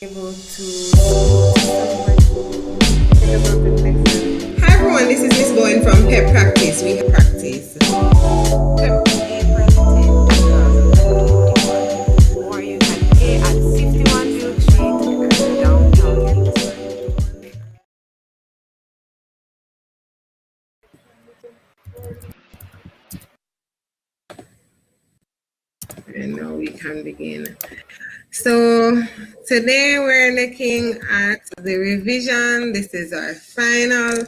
Hi everyone, this is Miss Bowen from Pep Practice. We have practice. Pep or you can pay at 51 Duke Street, downtown. And now we can begin. So today we're looking at the revision. This is our final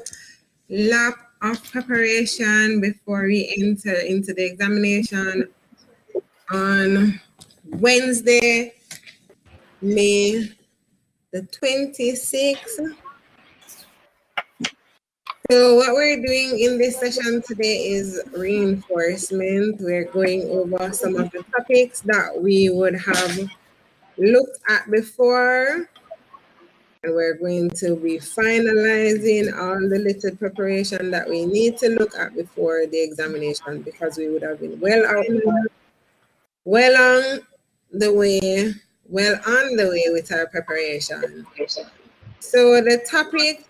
lap of preparation before we enter into the examination on Wednesday, May the 26th. So what we're doing in this session today is reinforcement. We're going over some of the topics that we would have looked at before. And we're going to be finalizing all the little preparation that we need to look at before the examination because we would have been well out, well on the way, well on the way with our preparation. So the topic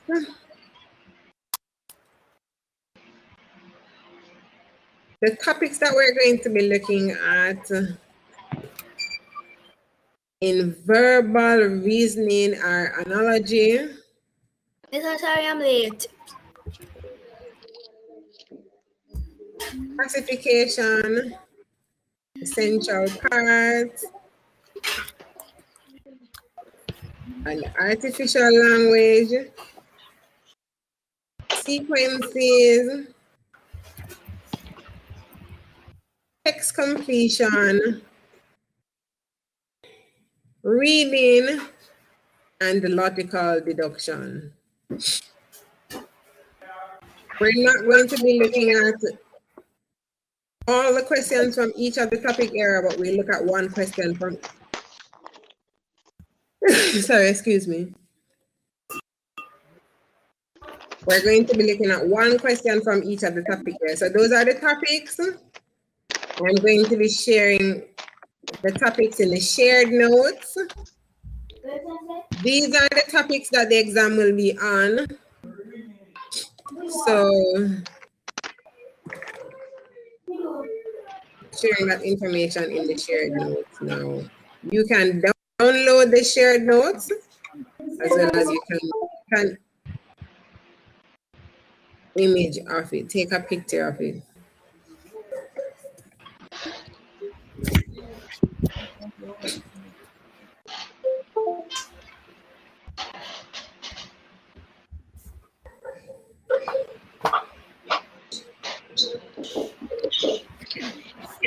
the topics that we're going to be looking at in verbal reasoning are analogy, Mr. Sorry, I'm late. classification, essential parts, and artificial language, sequences, text completion, reading, and logical deduction. We're not going to be looking at all the questions from each of the topic area, but we look at one question from. Sorry, excuse me. We're going to be looking at one question from each of the topic area. So those are the topics. I'm going to be sharing the topics in the shared notes. These are the topics that the exam will be on. So sharing that information in the shared notes now. You can download the shared notes as well as you can, can image of it, take a picture of it. I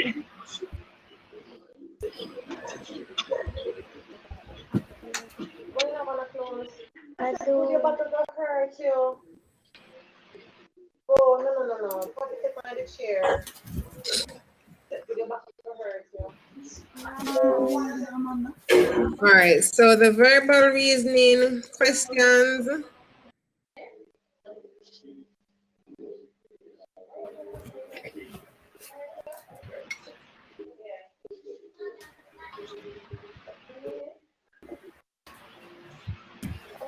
Put do. your button to hurt you. Oh, no, no, no, no. Put it on the chair. Put your button to hurt you. Um, All right, so the verbal reasoning questions.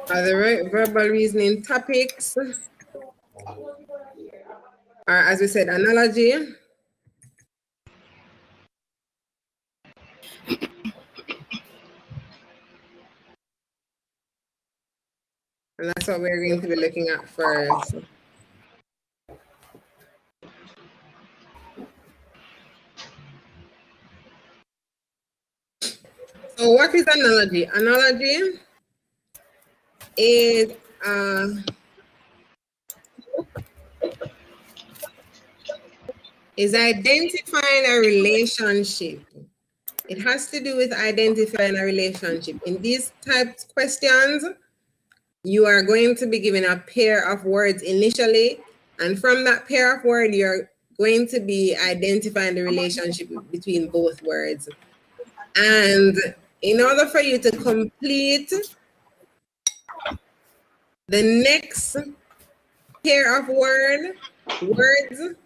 Are the re- verbal reasoning topics as we said, analogy, and that's what we're going to be looking at first. So what is analogy? Analogy is uh, is identifying a relationship. It has to do with identifying a relationship. In these types questions, you are going to be given a pair of words initially, and from that pair of words, you're going to be identifying the relationship between both words. And in order for you to complete the next pair of word words,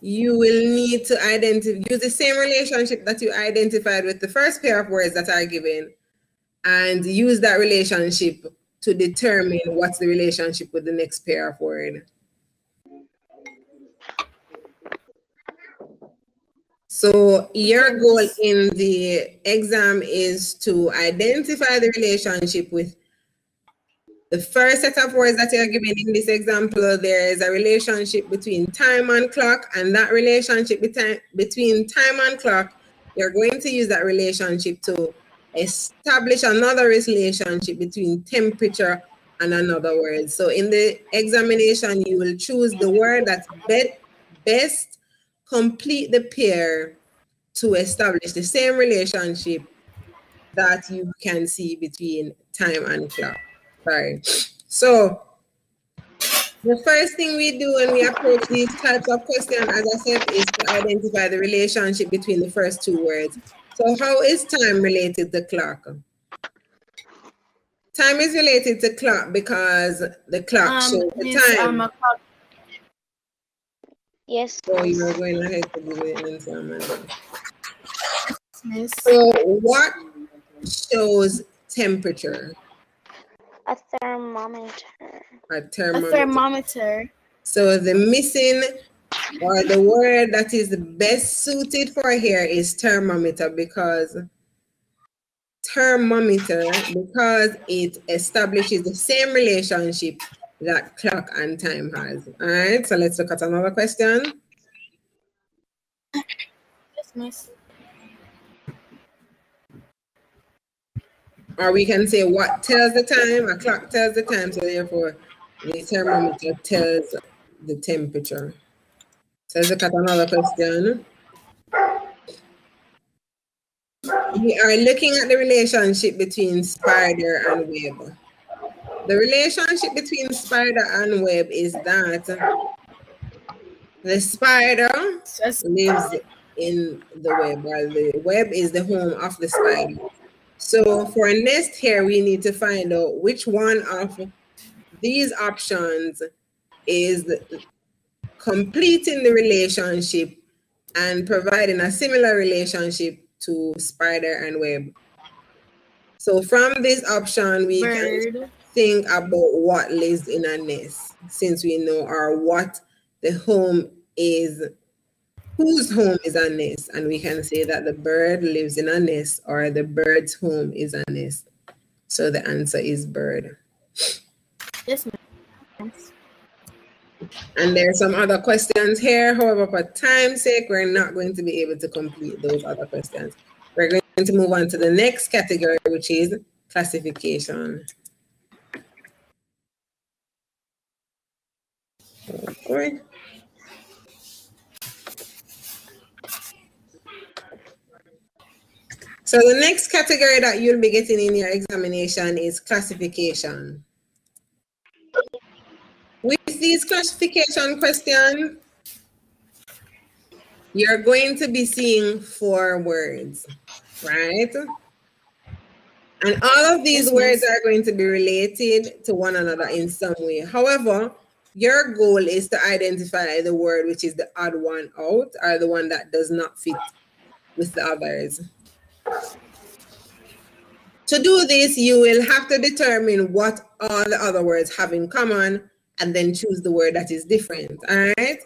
you will need to identify use the same relationship that you identified with the first pair of words that are given and use that relationship to determine what's the relationship with the next pair of word. So your goal in the exam is to identify the relationship with the first set of words that you're given in this example. There is a relationship between time and clock, and that relationship between between time and clock, you're going to use that relationship to establish another relationship between temperature and another word. So in the examination, you will choose the word that's be best complete the pair to establish the same relationship that you can see between time and clock. Sorry. So the first thing we do when we approach these types of questions, as I said, is to identify the relationship between the first two words. So how is time related to clock? Time is related to clock because the clock Um, shows the miss, time. um, a clock. Yes. so you're going ahead to give it an answer. Amanda. Miss. So what shows temperature? A thermometer. A A thermometer. thermometer. So the missing or the word that is the best suited for here is thermometer because thermometer because it establishes the same relationship that clock and time has. All right, so let's look at another question. Yes, miss. Or we can say what tells the time, a clock tells the time, so therefore the thermometer tells the temperature. So let's look at another question. We are looking at the relationship between spider and web. The relationship between spider and web is that the spider lives in the web, while the web is the home of the spider. So for a nest here, we need to find out which one of these options is completing the relationship and providing a similar relationship to spider and web. So from this option, we can think about what lives in a nest since we know or what the home is whose home is a nest? And we can say that the bird lives in a nest or the bird's home is a nest. So the answer is bird. Yes, miss. and there are some other questions here. However for time's sake we're not going to be able to complete those other questions. We're going to move on to the next category which is classification. Okay. So the next category that you'll be getting in your examination is classification. With these classification questions, you're going to be seeing four words, right? And all of these words are going to be related to one another in some way. However, your goal is to identify the word which is the odd one out or the one that does not fit with the others. To do this, you will have to determine what all the other words have in common and then choose the word that is different. All right.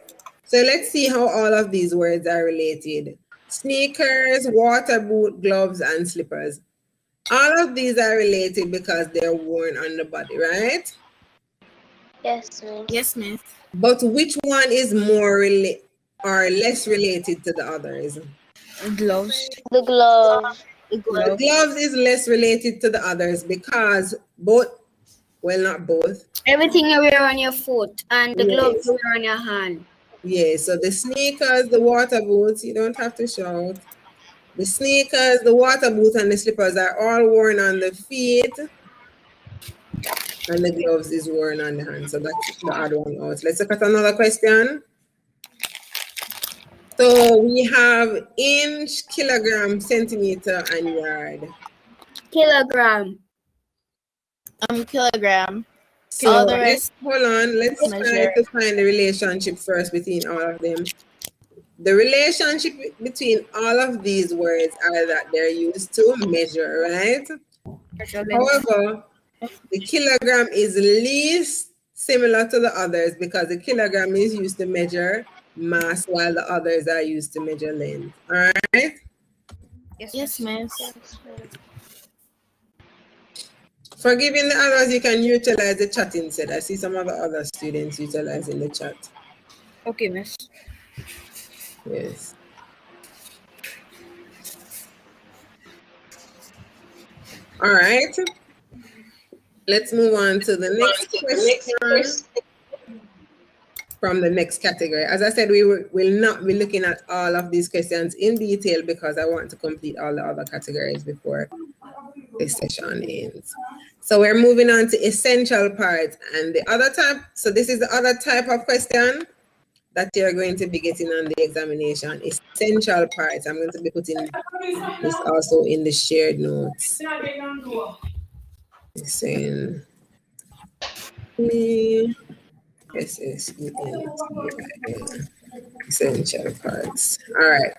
So let's see how all of these words are related. Sneakers, water boot, gloves, and slippers. All of these are related because they're worn on the body, right? Yes, miss. Yes, miss. But which one is more rela- or less related to the others? Gloves. The glove. The The gloves is less related to the others because both, well, not both. Everything you wear on your foot and the Yes. gloves you wear on your hand. Yeah, so the sneakers, the water boots, you don't have to shout. The sneakers, the water boots, and the slippers are all worn on the feet. And the gloves is worn on the hand. So that's the other one out. Let's look at another question. So we have inch, kilogram, centimeter, and yard. Kilogram. Um, kilogram. So All the let's rest hold on. Let's try to find the relationship first between all of them. The relationship between all of these words are that they're used to measure, right? However, the kilogram is least similar to the others because the kilogram is used to measure mass while the others are used to measure length. All right. Yes, miss. Yes, miss. For giving the others, you can utilize the chat instead. I see some of the other students utilizing the chat. Okay, miss. Yes. All right. Let's move on to the next question from the next category. As I said, we will, will not be looking at all of these questions in detail because I want to complete all the other categories before this session ends. So we're moving on to essential parts and the other type. So this is the other type of question that you're going to be getting on the examination. Essential parts. I'm going to be putting this also in the shared notes. Listen. Essential parts. All right.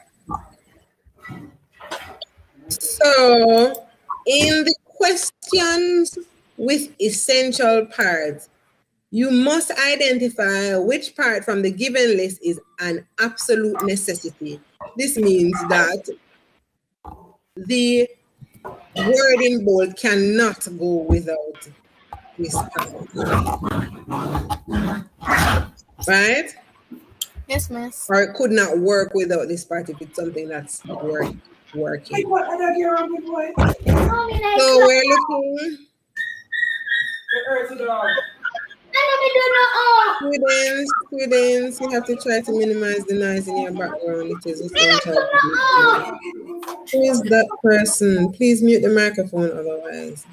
So, in the questions with essential parts, you must identify which part from the given list is an absolute necessity. This means that the word in bold cannot go without this part. Right? Yes, miss. Or it could not work without this part if it's something that's work, working. So we're looking Students, students, you have to try to minimize the noise in your background. It is essential. Who is that person? Please mute the microphone otherwise.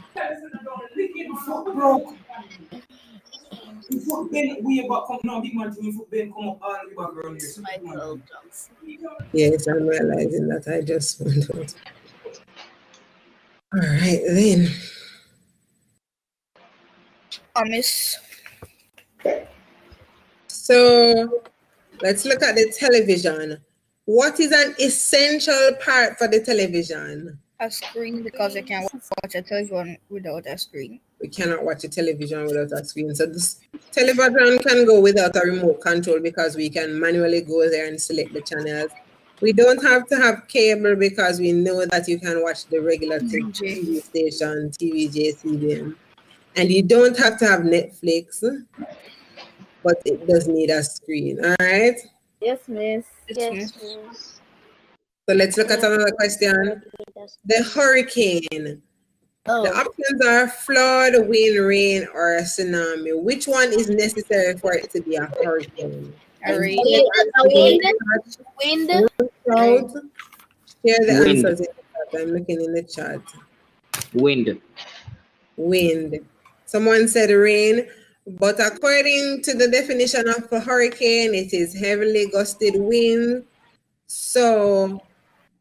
Yes, I'm realizing that I just went out. All right, then. Miss. So let's look at the television. What is an essential part for the television? A screen because you can't watch a television without a screen. We cannot watch a television without a screen. So this television can go without a remote control because we can manually go there and select the channels. We don't have to have cable because we know that you can watch the regular TV station, TVJ, CVM. And you don't have to have Netflix, but it does need a screen. All right. Yes, miss. Yes, miss. So let's look at another question. The hurricane. The Oh, options are flood, wind, rain, or a tsunami. Which one is necessary for it to be a hurricane? a. Wind. Wind. Out. Share the Wind. answers in the chat. I'm looking in the chat. Wind. Wind. Someone said rain, but according to the definition of a hurricane, it is heavily gusted wind. So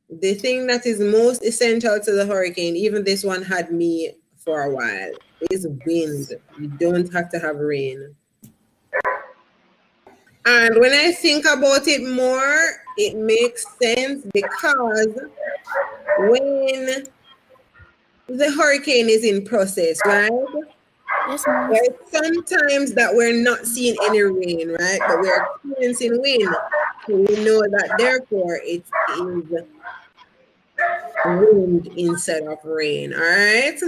the thing that is most essential to the hurricane, even this one had me for a while, is wind. You don't have to have rain. And when I think about it more, it makes sense because when the hurricane is in process, right? Yes. There's sometimes that we're not seeing any rain, right? But we're experiencing wind. So we know that therefore it is wind instead of rain. All right.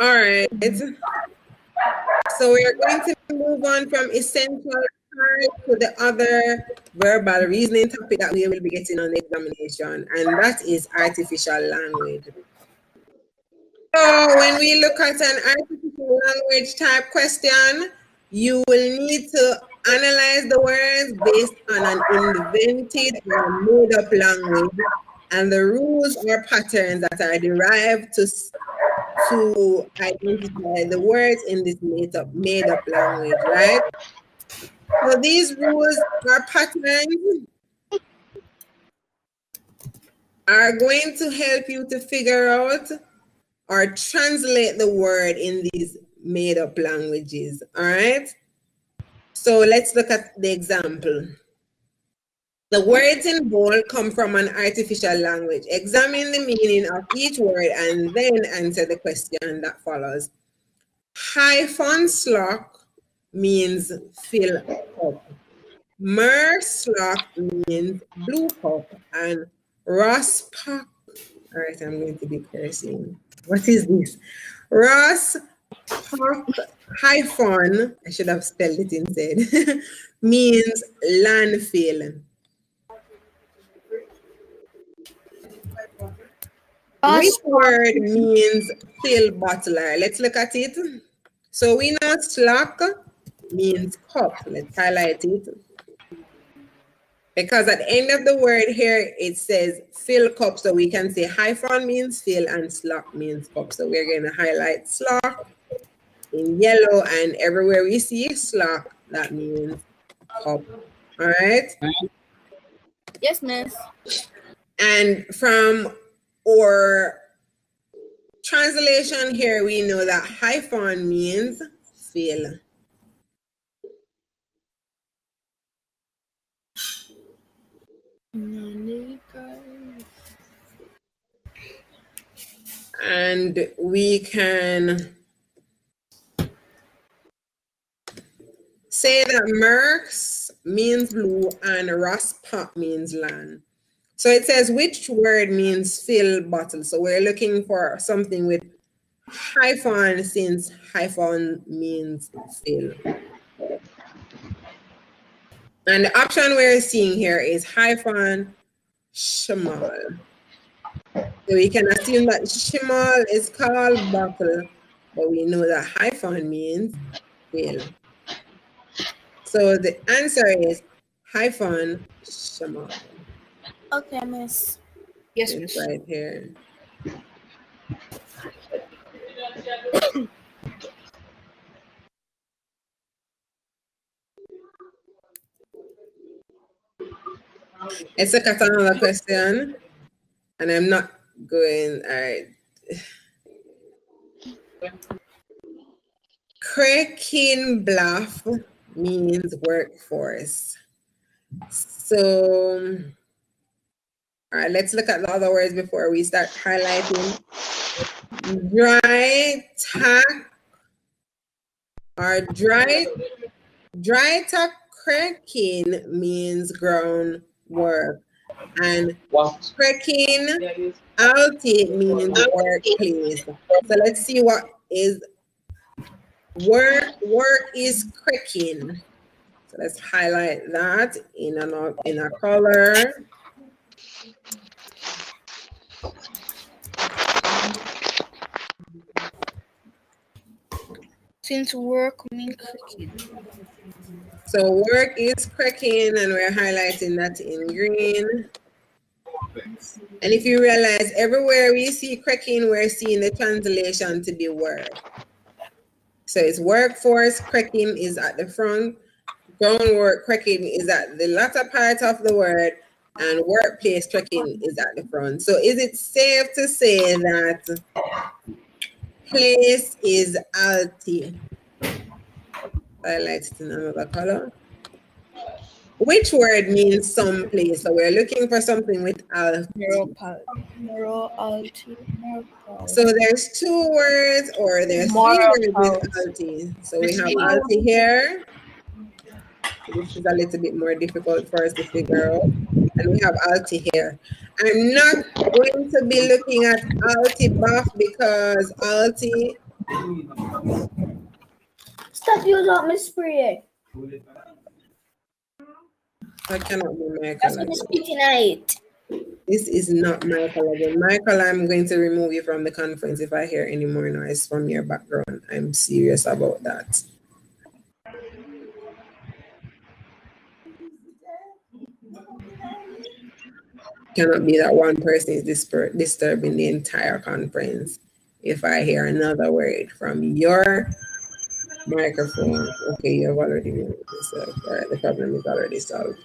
All right. So we are going to move on from essential to the other verbal reasoning topic that we will be getting on the examination, and that is artificial language. So when we look at an artificial language type question, you will need to analyze the words based on an invented or made up language and the rules or patterns that are derived to, to identify the words in this made up, made up language, right? So these rules or patterns are going to help you to figure out or translate the word in these made up languages. All right. So let's look at the example. The words in bold come from an artificial language. Examine the meaning of each word and then answer the question that follows. Hyphon slock means fill up. Mer slock means blue cup. And Ross All right, I'm going to be cursing. What is this? Ross hyphon, I should have spelled it instead, means landfill. Which word means fill bottler? Let's look at it. So we know slack means cup. Let's highlight it. Because at the end of the word here, it says fill cup. So we can say hyphon means fill and slack means cup. So we're going to highlight slack in yellow and everywhere we see slack, that means cup. All right. Yes, miss. And from or translation here, we know that hyphon means fill. And we can say that Mercs means blue and Raspa means land. So it says which word means fill bottle. So we're looking for something with hyphon since hyphon means fill. And the option we're seeing here is hyphon shimal. So we can assume that shimal is called bottle, but we know that hyphon means fill. So the answer is hyphon shimal. Okay, miss. Yes, It's miss. right here. It's a cut another question, and I'm not going. All right. Cracking bluff means workforce. So, all right, let's look at the other words before we start highlighting. Dry tack or dry dry tack cracking means ground work. And cracking alti means workplace. So let's see what is work work is cracking. So let's highlight that in a in a color. Since work means cricket. So work is cracking and we're highlighting that in green. And if you realize everywhere we see cracking, we're seeing the translation to be work. So it's workforce, cracking is at the front, groundwork cracking is at the latter part of the word, and workplace cracking is at the front. So is it safe to say that place is alti? Highlight it in another color. Which word means some place? So we're looking for something with alti. Neuropal. Neuropal. So there's two words or there's three Moral words with alti. So we have alti here, which is a little bit more difficult for us to figure out. And we have alti here. I'm not going to be looking at alti buff because alti, Stop using up my spray. I cannot be That's Michael. again. speaking at. This is not Michael again. Michael, I'm going to remove you from the conference if I hear any more noise from your background. I'm serious about that. Cannot be that one person is disper- disturbing the entire conference. If I hear another word from your microphone, okay, you've already muted yourself. All right, the problem is already solved.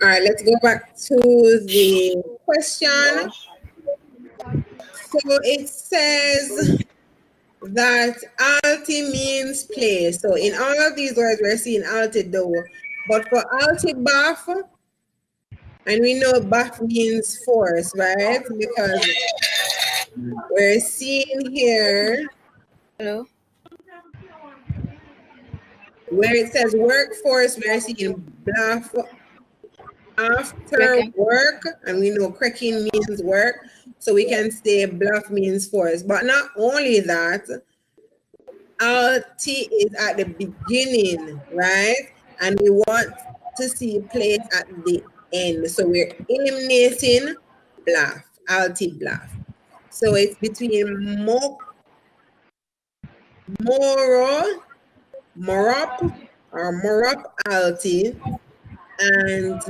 All right, let's go back to the question. So it says, that alti means place. So in all of these words, we're seeing alti do. But for alti buff, and we know buff means force, right? Because we're seeing here Hello? Where it says workforce, we're seeing bluff after work, and we know cracking means work, so we can say bluff means force. But not only that, alti is at the beginning, right? And we want to see place at the end. So we're eliminating bluff, alti bluff. So it's between mo, moro, morop, or uh, morop alti, and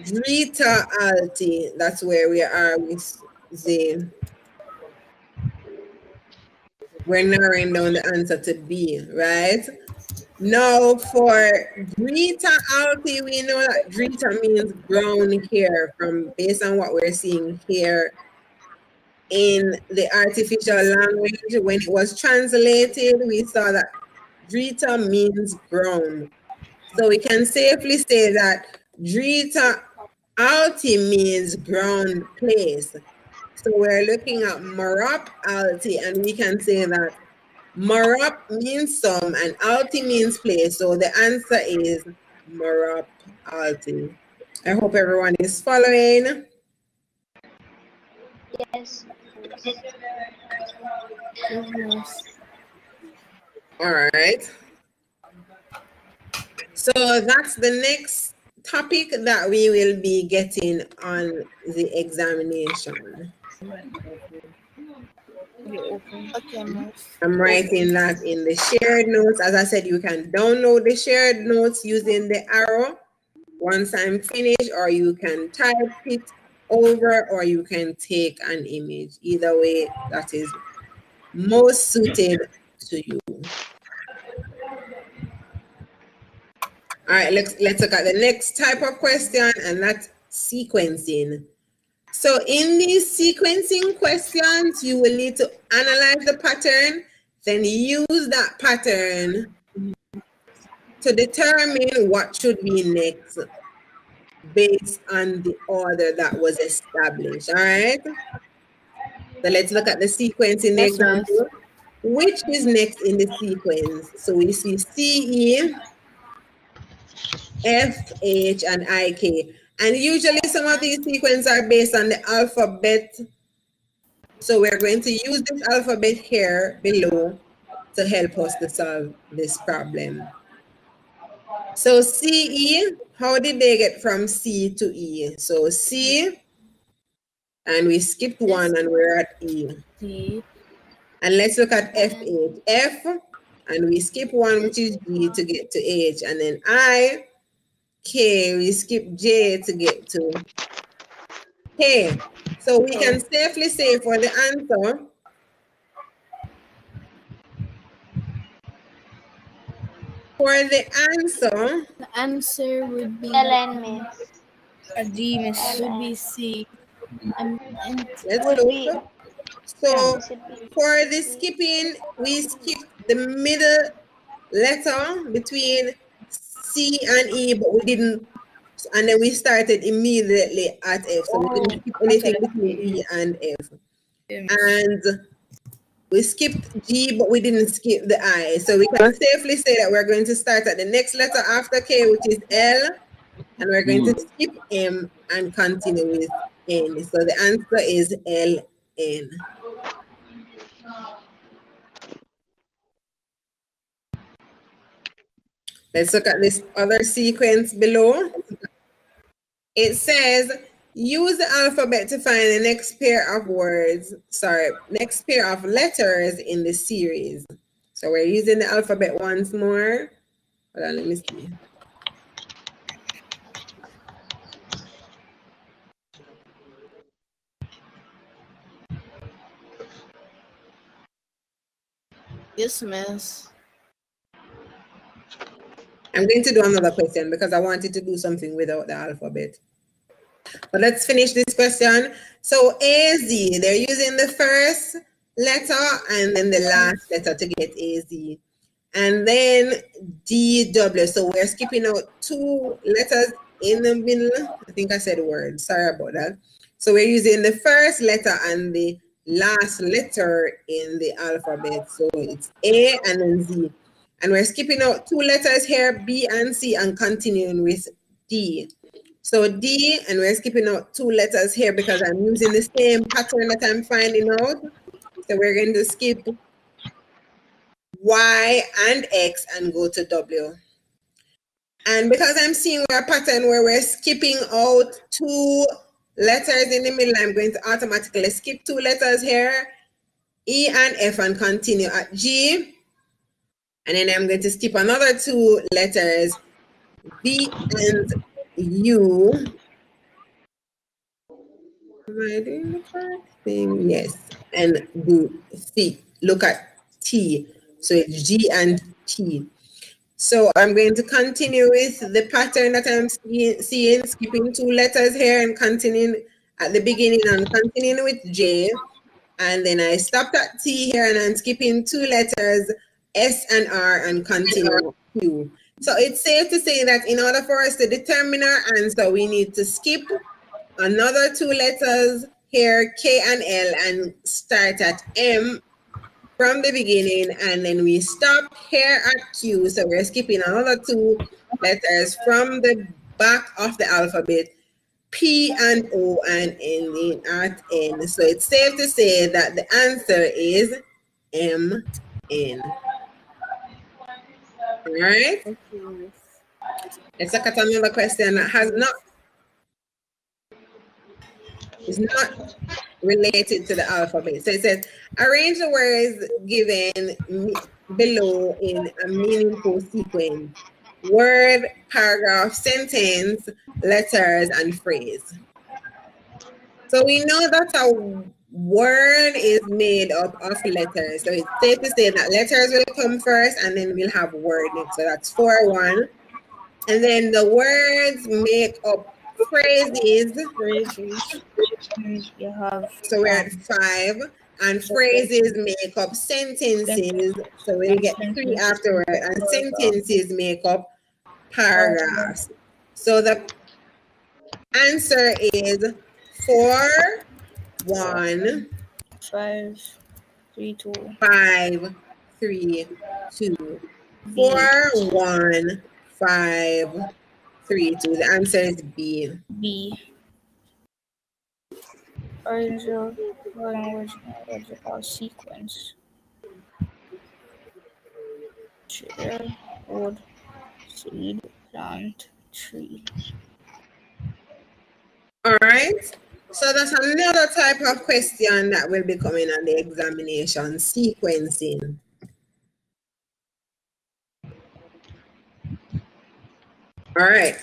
drita alti. That's where we are with the. We're narrowing down the answer to B, right? Now for Drita alti, we know that Drita means brown hair from based on what we're seeing here in the artificial language. When it was translated, we saw that Drita means brown. So we can safely say that Drita alti means brown place. So we're looking at Marap alti, and we can say that Marap means some and alti means place. So the answer is Marap alti. I hope everyone is following. Yes. Yes. All right. So that's the next topic that we will be getting on the examination. Okay. I'm writing that in the shared notes. As I said, you can download the shared notes using the arrow once I'm finished, or you can type it over, or you can take an image. Either way, that is most suited to you. All right, let's let's look at the next type of question, and that's sequencing. So in these sequencing questions, you will need to analyze the pattern, then use that pattern to determine what should be next based on the order that was established. All right. So let's look at the sequence in the example. Which is next in the sequence? So we see CE, F, H, and IK. And usually some of these sequences are based on the alphabet. So we're going to use this alphabet here below to help us to solve this problem. So CE, how did they get from C to E? So C, and we skipped one and we're at E. And let's look at FH. F, and we skip one, which is G to get to H. And then I, K, we skip J to get to K. So we can safely say for the answer, for the answer, The answer would be Ellen, miss. A D, miss. would be C. Um, let's Would be. So for the skipping, we skipped the middle letter between C and E, but we didn't, and then we started immediately at F. So we didn't oh, skip anything between E and F. And we skipped G, but we didn't skip the I. So we can safely say that we're going to start at the next letter after K, which is L, and we're going to hmm. skip M and continue with N. So the answer is L N. Let's look at this other sequence below. It says, use the alphabet to find the next pair of words, sorry, next pair of letters in the series. So we're using the alphabet once more. Hold on, let me see. yes, miss. I'm going to do another question because I wanted to do something without the alphabet. But let's finish this question. So AZ, they're using the first letter and then the last letter to get AZ. And then DW. So we're skipping out two letters in the middle. I think I said word. Sorry about that. So we're using the first letter and the last letter in the alphabet. So it's A and then Z. And we're skipping out two letters here, B and C, and continuing with D. So D, and we're skipping out two letters here because I'm using the same pattern that I'm finding out. So we're going to skip Y and X and go to W. And because I'm seeing a pattern where we're skipping out two letters in the middle, I'm going to automatically skip two letters here, E and F, and continue at G. And then I'm going to skip another two letters, B and U. Am I doing the correct thing? Yes. And do C. Look at T. So it's G and T. So I'm going to continue with the pattern that I'm seeing, seeing, skipping two letters here and continuing at the beginning and continuing with J. And then I stopped at T here and I'm skipping two letters, S and R, and continue Q. So it's safe to say that in order for us to determine our answer, we need to skip another two letters here, K and L, and start at M from the beginning and then we stop here at Q. So we're skipping another two letters from the back of the alphabet, P and O and ending at N. So it's safe to say that the answer is M N. All right. Look at another question that has not is not related to the alphabet. So it says, arrange the words given below in a meaningful sequence. Word, paragraph, sentence, letters, and phrase. So we know that a word is made up of letters. So it's safe to say that letters will come first and then we'll have word next. So that's four one. And then the words make up phrases. Phrases. You have So we're at five. And phrases make up sentences. So we'll get three afterward. And sentences make up paragraphs. So the answer is four, one, five, three, two, five, three, two. Four, one, five, three, two. The answer is B. B. Arrange the language logical sequence. Chair, wood, seed, plant, tree. All right. So that's another type of question that will be coming on the examination sequencing. All right.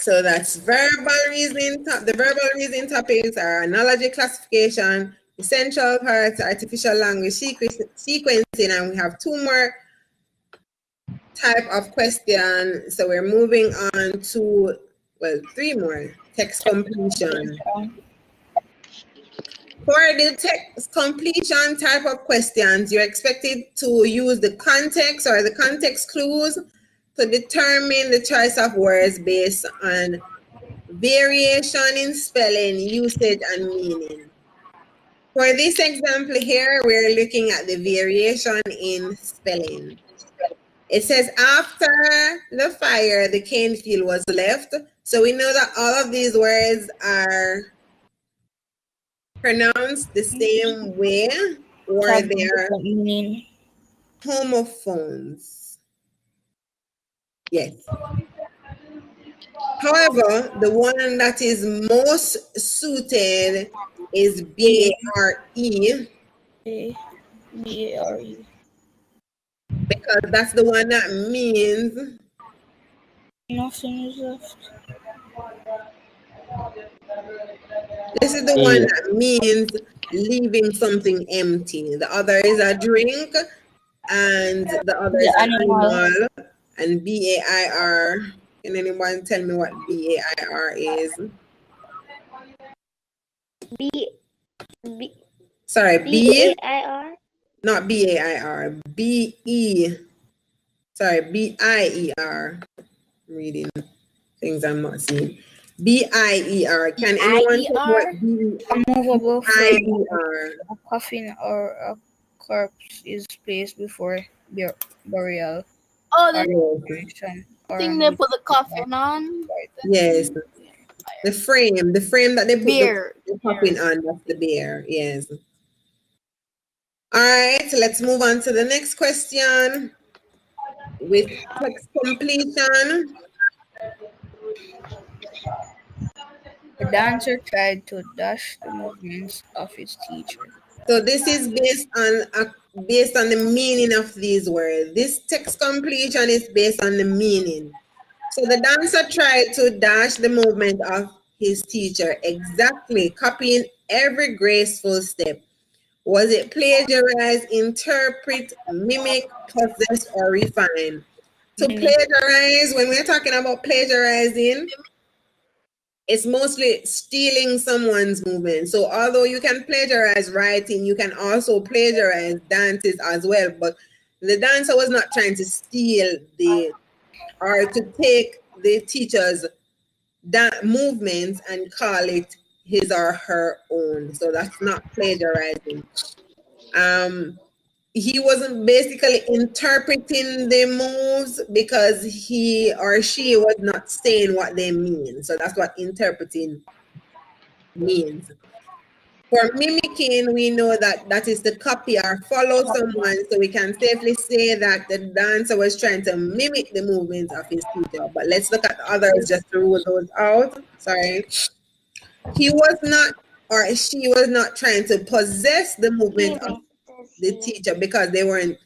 So that's verbal reasoning. The verbal reasoning topics are analogy classification, essential parts, artificial language sequencing, and we have two more type of question. So we're moving on to well, three more text completion. For the text completion type of questions, you're expected to use the context or the context clues to determine the choice of words based on variation in spelling, usage, and meaning. For this example here, we're looking at the variation in spelling. It says after the fire, the cane field was left. So we know that all of these words are pronounced the same way or they're homophones. Yes. However, the one that is most suited is B A R E B A R E. because that's the one that means Nothing is left. This is the mm. one that means leaving something empty. The other is a drink, and the other is The an animal. animal. And B A I R. Can anyone tell me what B A I R is? B, B, Sorry, B B, A I R. not B A I R, B E. Sorry, B I E R. Reading things I'm not seeing. B I E R. Can anyone tell me what B A movable I frame E R? a coffin or a corpse is placed before bur- burial Oh, the Oh, operation thing they put the coffin on. Yes, the frame, the frame that they put Beer. the coffin on, that's the bear. Yes. All right, let's move on to the next question. With text completion, the dancer tried to dash the movements of his teacher. so this is based on a, based on the meaning of these words. This text completion is based on the meaning. So the dancer tried to dash the movement of his teacher exactly, copying every graceful step. Was it plagiarize, interpret, mimic, possess, or refine? To Mimic. plagiarize, when we're talking about plagiarizing, it's mostly stealing someone's movement. So although you can plagiarize writing, you can also plagiarize dances as well. But the dancer was not trying to steal the or to take the teacher's that movements and call it his or her own. So that's not plagiarizing. Um, he wasn't basically interpreting the moves because he or she was not saying what they mean. So that's what interpreting means. For mimicking, we know that that is to copy or follow someone. So we can safely say that the dancer was trying to mimic the movements of his teacher. But let's look at the others just to rule those out. Sorry. He was not, or she was not trying to possess the movement of the teacher because they weren't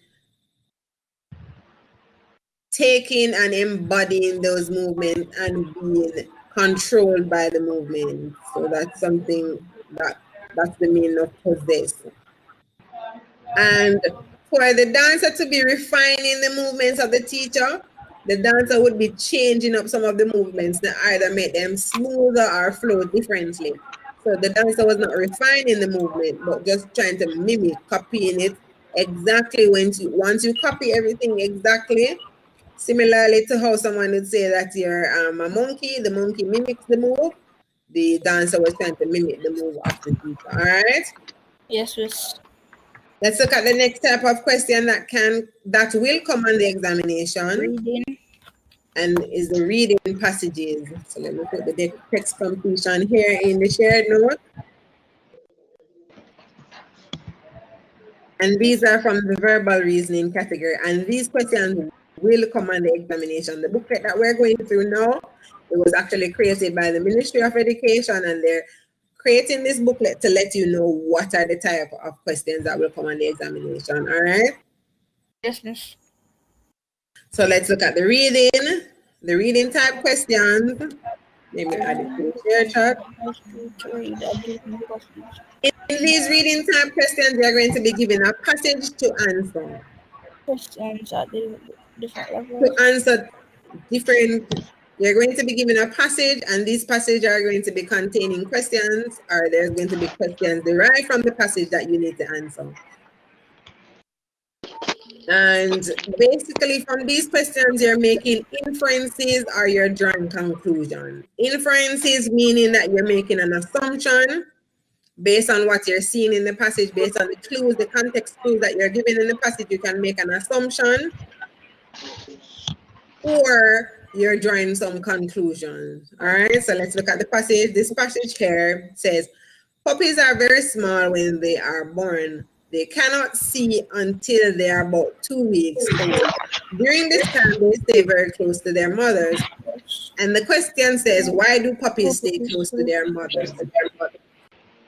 taking and embodying those movements and being controlled by the movement. So that's something that that's the meaning of possess. And for the dancer to be refining the movements of the teacher, the dancer would be changing up some of the movements to either make them smoother or flow differently. So the dancer was not refining the movement, but just trying to mimic, copying it exactly when you once you copy everything exactly. Similarly to how someone would say that you're um, a monkey, the monkey mimics the move. The dancer was trying to mimic the move of the teacher. All right. Yes, yes. Let's look at the next type of question that can that will come on the examination Reading. And is the reading passages. So let me put the text completion here in the shared note. And these are from the verbal reasoning category. And these questions will come on the examination. The booklet that we're going through now, it was actually created by the Ministry of Education and they're creating this booklet to let you know what are the type of questions that will come on the examination. All right. Yes, miss. So let's look at the reading, the reading type questions. Let me add it to the share chat. To read a different passage. In these reading type questions, we are going to be given a passage to answer. Questions at the different To answer different, you're going to be given a passage, and these passages are going to be containing questions, or there's going to be questions derived from the passage that you need to answer. And basically, from these questions, you're making inferences or you're drawing conclusion. Inferences meaning that you're making an assumption based on what you're seeing in the passage, based on the clues, the context clues that you're given in the passage, you can make an assumption or you're drawing some conclusions. All right, so let's look at the passage. This passage here says, Puppies are very small when they are born. They cannot see until they are about two weeks old. During this time, they stay very close to their mothers. And the question says, why do puppies stay close to their mothers?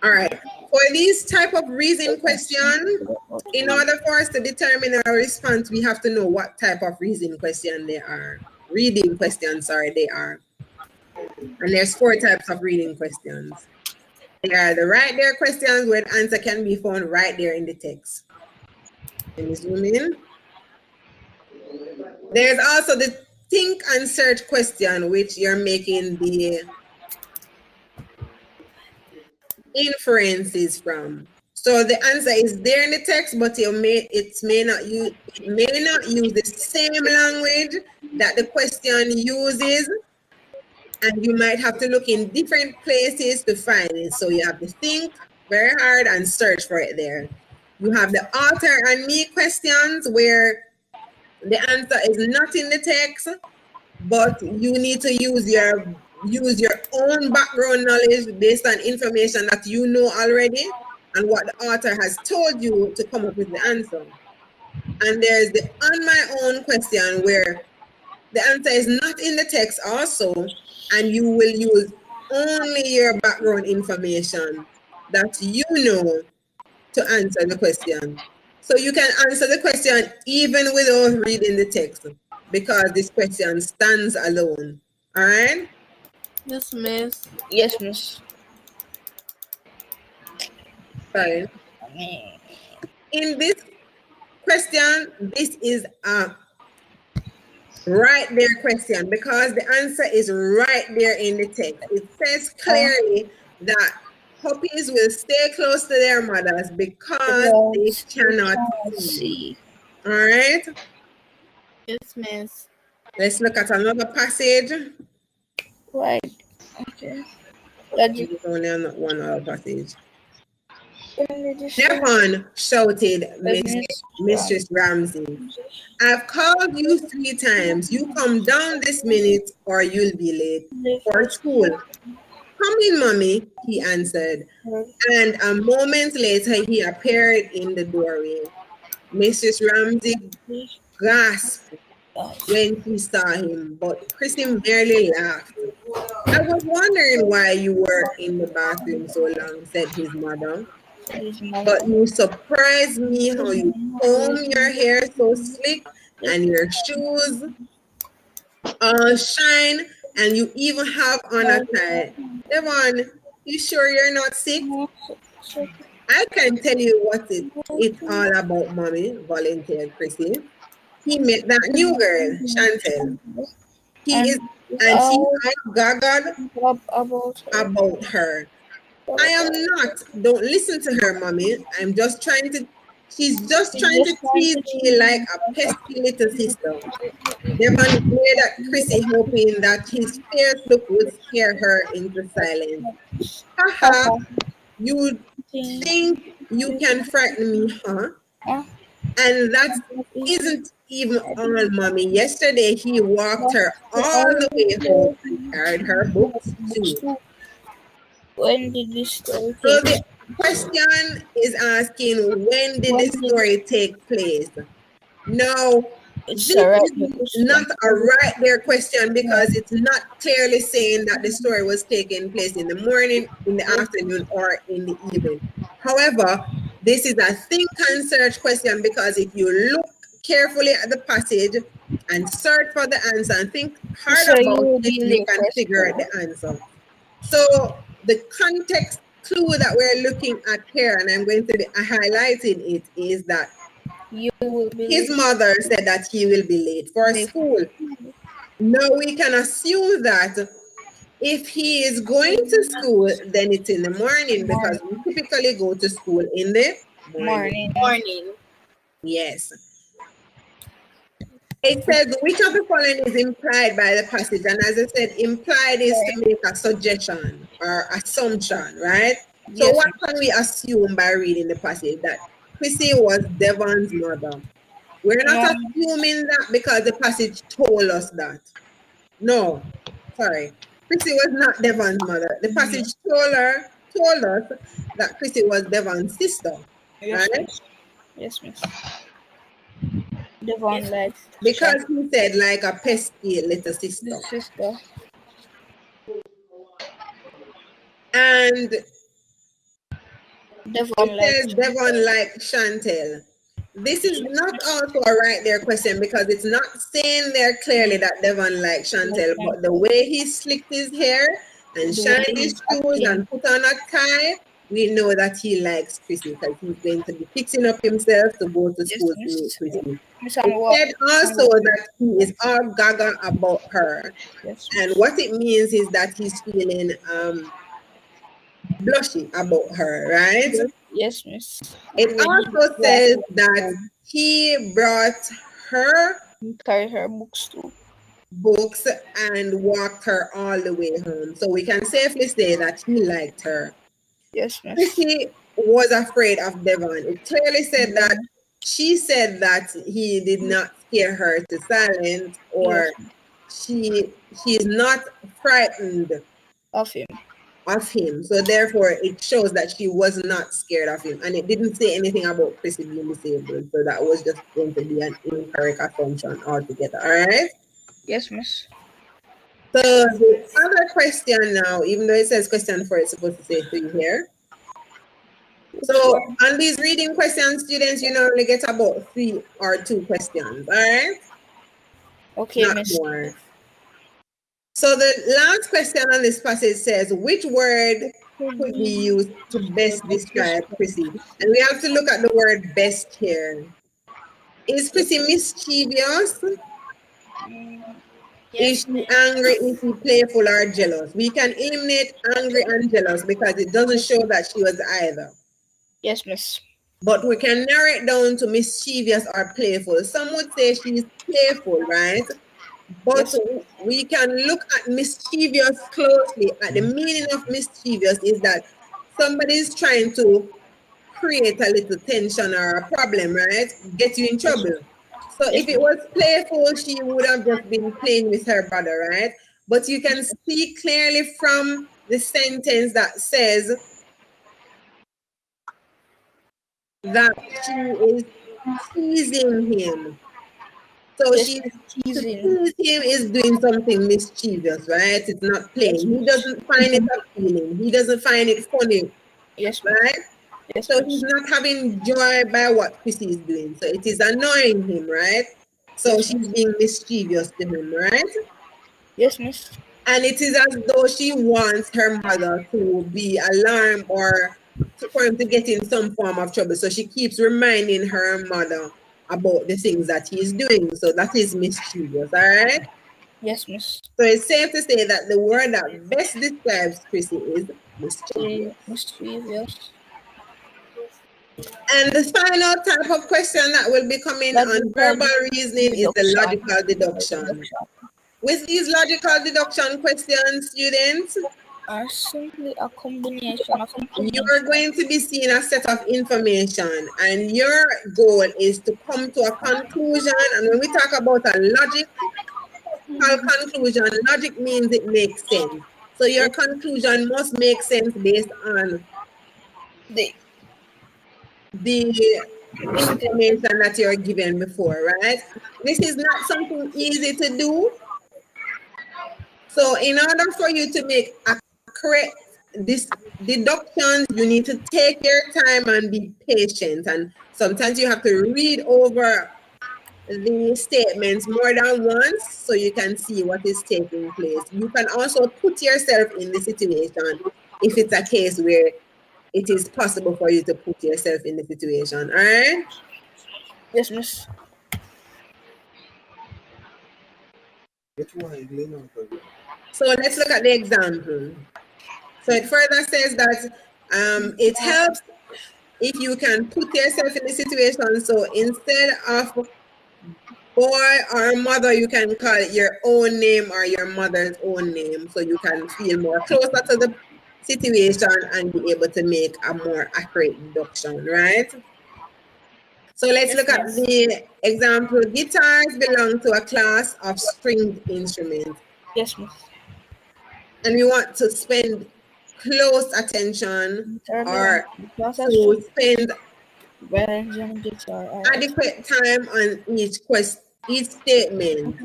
All right. For these type of reason question, in order for us to determine our response, we have to know what type of reason question they are. Reading questions, sorry, they are. And there's four types of reading questions. They are the right there questions where the answer can be found right there in the text. Let me zoom in. There's also the think and search question, which you're making the inferences from. So the answer is there in the text, but you may it may not use it may not use the same language that the question uses, and you might have to look in different places to find it. So you have to think very hard and search for it there. You have the author and me questions where the answer is not in the text, but you need to use your use your own background knowledge based on information that you know already and what the author has told you to come up with the answer. And there's the on my own question where the answer is not in the text also, and you will use only your background information that you know to answer the question. So you can answer the question even without reading the text because this question stands alone. All right? Yes, miss. Yes, miss. Fine. Mm. In this question, this is a right there question because the answer is right there in the text. It says clearly that puppies will stay close to their mothers because they cannot see. see. All right, Yes, miss. let's look at another passage. Right. Okay. Logic. There's only an- one other passage. Stefan shouted, Miss, Mistress Ramsey, I've called you three times. You come down this minute or you'll be late for school. Come in, mommy, he answered. And a moment later, he appeared in the doorway. Mrs. Ramsey gasped when she saw him, but Chrissy merely laughed. I was wondering why you were in the bathroom so long, said his mother. But you surprise me how you comb your hair so slick and your shoes uh, shine and you even have on a tie. Devon, you sure you're not sick? I can tell you what it, it's all about, mommy, volunteered Chrissy. He met that new girl, Chantel. He is, and he's all gaga What about about her. I am not. Don't listen to her, mommy. I'm just trying to. She's just trying to tease me like a pesky little sister. Devon glared at Chrissy, hoping that his fierce look would scare her into silence. Haha, you think you can frighten me, huh? And that isn't even all, mommy. Yesterday, he walked her all the way home and carried her books too. When did this story So the question is asking when did the story take place? No, It's this right is not a right there question because it's not clearly saying that the story was taking place in the morning, in the afternoon, or in the evening. However, this is a think and search question because if you look carefully at the passage and search for the answer and think hard So about it, you can figure out the answer. So the context clue that we're looking at here, and I'm going to be highlighting it, is that You will be his mother said that he will be late for Late. school. Now we can assume that if he is going to school, then it's in the morning because we typically go to school in the morning. morning. Morning. Yes. It says which of the following is implied by the passage, and as I said, implied is to make a suggestion or assumption, right? So Yes. what can we assume by reading the passage that Chrissy was Devon's mother? We're not Yeah. assuming that because the passage told us that. No, sorry. Chrissy was not Devon's mother. The mm-hmm. passage told her told us that Chrissy was Devon's sister, Yes, right? Yes, miss. Devon likes Because he said like a pesky little sister. sister. And Devon says Devon like Chantel. This is not also a right there question because it's not saying there clearly that Devon like Chantel, but the way he slicked his hair and shined his shoes and put on a tie, we know that he likes Chrissy because he's going to be fixing up himself to go to Yes, school to yes. meet Chrissy. Miss It said also that he is all gaga about her. Yes. And what it means is that he's feeling um blushy about her, right? Yes, miss. It also says that he brought her Carry her books too. books and walked her all the way home. So we can safely say that he liked her. Yes, miss. Chrissy was afraid of Devon. It clearly said mm-hmm. that she said that he did mm-hmm. not scare her to silence or she she is not frightened Of him. of him. So therefore it shows that she was not scared of him. And it didn't say anything about Chrissy being disabled. So that was just going to be an incorrect assumption altogether. All right. Yes, miss. So the other question now, even though it says question four, it's supposed to say three here. So on these reading questions, students, you normally get about three or two questions, all right? Okay, Not miss. more. So the last question on this passage says, which word could be used to best describe Chrissy? And we have to look at the word best here. Is Chrissy mischievous? Mm, Is she angry? Is she playful or jealous? We can eliminate angry and jealous because it doesn't show that she was either. Yes, miss. But we can narrow it down to mischievous or playful. Some would say she's playful, right? But we can look at mischievous closely. At the meaning of mischievous is that somebody is trying to create a little tension or a problem, right? Get you in trouble. So if it was playful, she would have just been playing with her brother, right? But you can see clearly from the sentence that says that she is teasing him. So Yes, she to Teasing. tease him is doing something mischievous, right? It's not playing. He doesn't find it appealing. He doesn't find it funny, Yes, right? Yes, So he's not having joy by what Chrissy is doing. So it is annoying him, right? So she's being mischievous to him, right? Yes, miss. And it is as though she wants her mother to be alarmed or for him to get in some form of trouble. So she keeps reminding her mother about the things that he's doing. So that is mischievous, all right? Yes, miss. So it's safe to say that the word that best describes Chrissy is mischievous. Mischievous. And the final type of question that will be coming on verbal reasoning is the logical deduction. With these logical deduction questions, students, Are simply a combination of you are going to be seeing a set of information, and your goal is to come to a conclusion. And when we talk about a logical conclusion, logic means it makes sense. So your conclusion must make sense based on the the information that you're given before, right? This is not something easy to do. So in order for you to make a correct this deductions, you need to take your time and be patient. And sometimes you have to read over the statements more than once so you can see what is taking place. You can also put yourself in the situation if it's a case where it is possible for you to put yourself in the situation. All right. yes, miss. So let's look at the example. So it further says that um, it helps if you can put yourself in the situation. So instead of boy or mother, you can call it your own name or your mother's own name. So you can feel more closer to the situation and be able to make a more accurate deduction, right? So let's look at the example. Guitars belong to a class of stringed instruments. Yes, miss. and we want to spend close attention or to spend Belgian guitar. are- adequate time on each quest each statement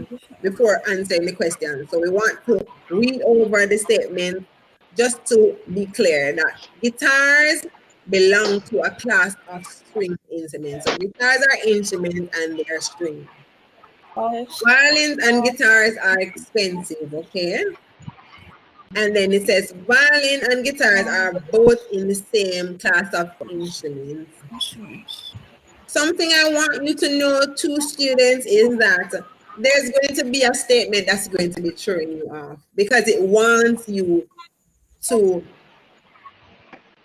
before answering the question. So we want to read over the statement just to be clear that guitars belong to a class of string instruments. So guitars are instruments and they are string. Violins and guitars are expensive, okay? And then it says violin and guitars are both in the same class of instruments. Instruments. Something I want you to know, two students, is that there's going to be a statement that's going to be throwing you off because it wants you to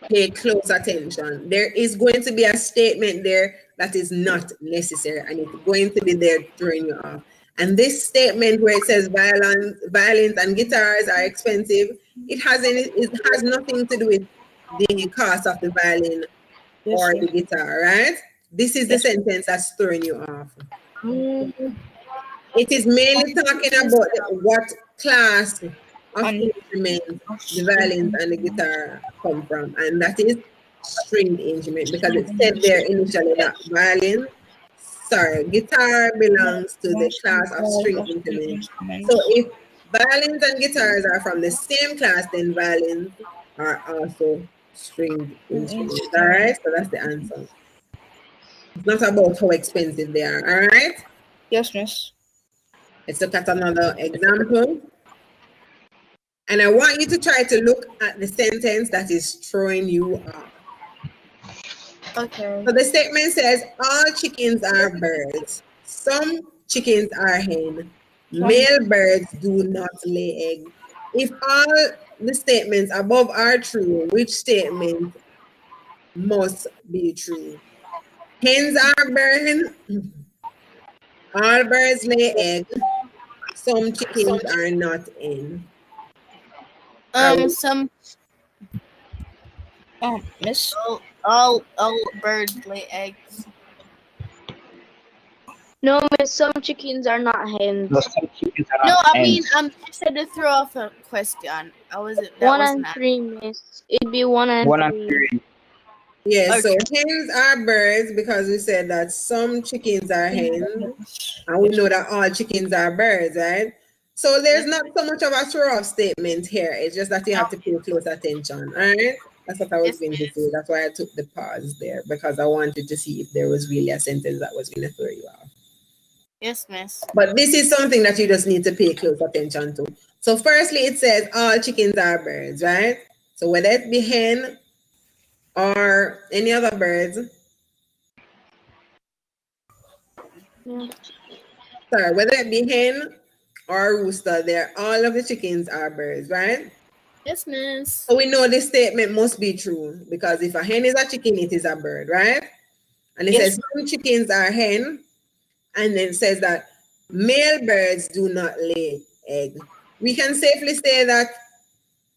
pay close attention. There is going to be a statement there that is not necessary and it's going to be there throwing you off. And this statement where it says violins, violins and guitars are expensive, it has any, it has nothing to do with the cost of the violin Yes, or the guitar, right? This is the sentence that's throwing you off. Mm, It is mainly talking about what class instrument the oh, violins and the guitar come from, and that is stringed instrument because it said there initially that violin, sorry, guitar belongs to the class of stringed instrument. So if violins and guitars are from the same class, then violins are also stringed instruments. All right, so that's the answer. It's not about how expensive they are. All right. Yes, miss. Let's look at another example. And I want you to try to look at the sentence that is throwing you off. Okay. So the statement says, all chickens are birds. Some chickens are hen. Male birds do not lay eggs. If all the statements above are true, which statement must be true? Hens are birds. All birds lay eggs. Some chickens are not hen. Um, some Um, miss. all all, all birds lay eggs. No, miss, some chickens are not hens. No, some chickens are No, not I mean hens. um, I said to throw off a question. I was that One was and not. three, miss. It'd be one and One and three. three. Yeah, so Okay. hens are birds because we said that some chickens are hens. And we know that all chickens are birds, right? So there's not so much of a throw off statement here. It's just that you have to pay close attention. All right. That's what I was Yes, going to say. That's why I took the pause there because I wanted to see if there was really a sentence that was going to throw you off. Yes, miss. But this is something that you just need to pay close attention to. So, firstly, it says all chickens are birds, right? So, whether it be hen or any other birds, Yeah. sorry, whether it be hen or rooster, there all of the chickens are birds, right? Yes, miss. So we know this statement must be true because if a hen is a chicken, it is a bird, right? And it Yes. says some chickens are hen, and then says that male birds do not lay egg. We can safely say that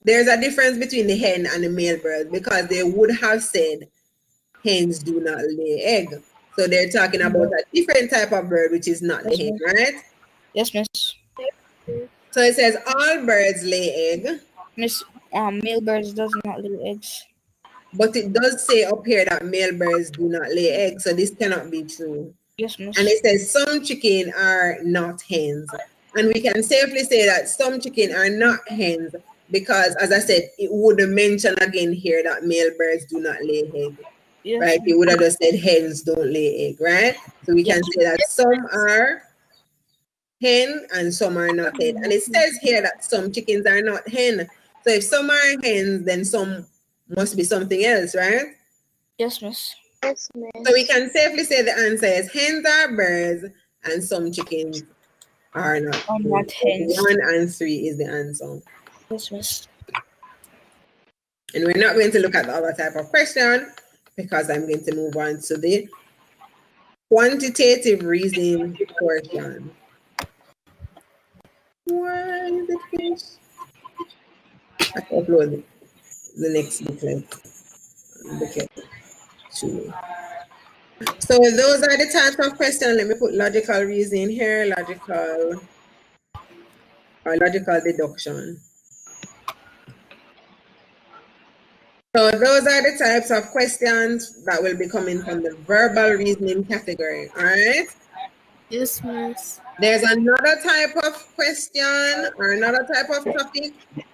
there's a difference between the hen and the male bird because they would have said hens do not lay egg. So they're talking about a different type of bird, which is not the hen, right? Yes, miss. So it says all birds lay egg. Miss. Um, male birds does not lay eggs. But it does say up here that male birds do not lay eggs, so this cannot be true. Yes, miss. And it says some chicken are not hens. And we can safely say that some chicken are not hens because, as I said, it would mention again here that male birds do not lay egg, yes. right? It would have just said hens don't lay egg, right? So we can say that some are hen and some are not hen. And it says here that some chickens are not hen. So if some are hens, then some must be something else, right? Yes, miss. Yes, miss. So we can safely say the answer is hens are birds and some chickens are not. Are not hens. One and three is the answer. Yes, miss. And we're not going to look at the other type of question because I'm going to move on to the quantitative reasoning portion. Why is it finished? I can upload the next booklet. Booklet two. So those are the types of questions. Let me put logical reasoning here, logical or logical deduction. So those are the types of questions that will be coming from the verbal reasoning category. All right. Yes, miss. There's another type of question or another type of topic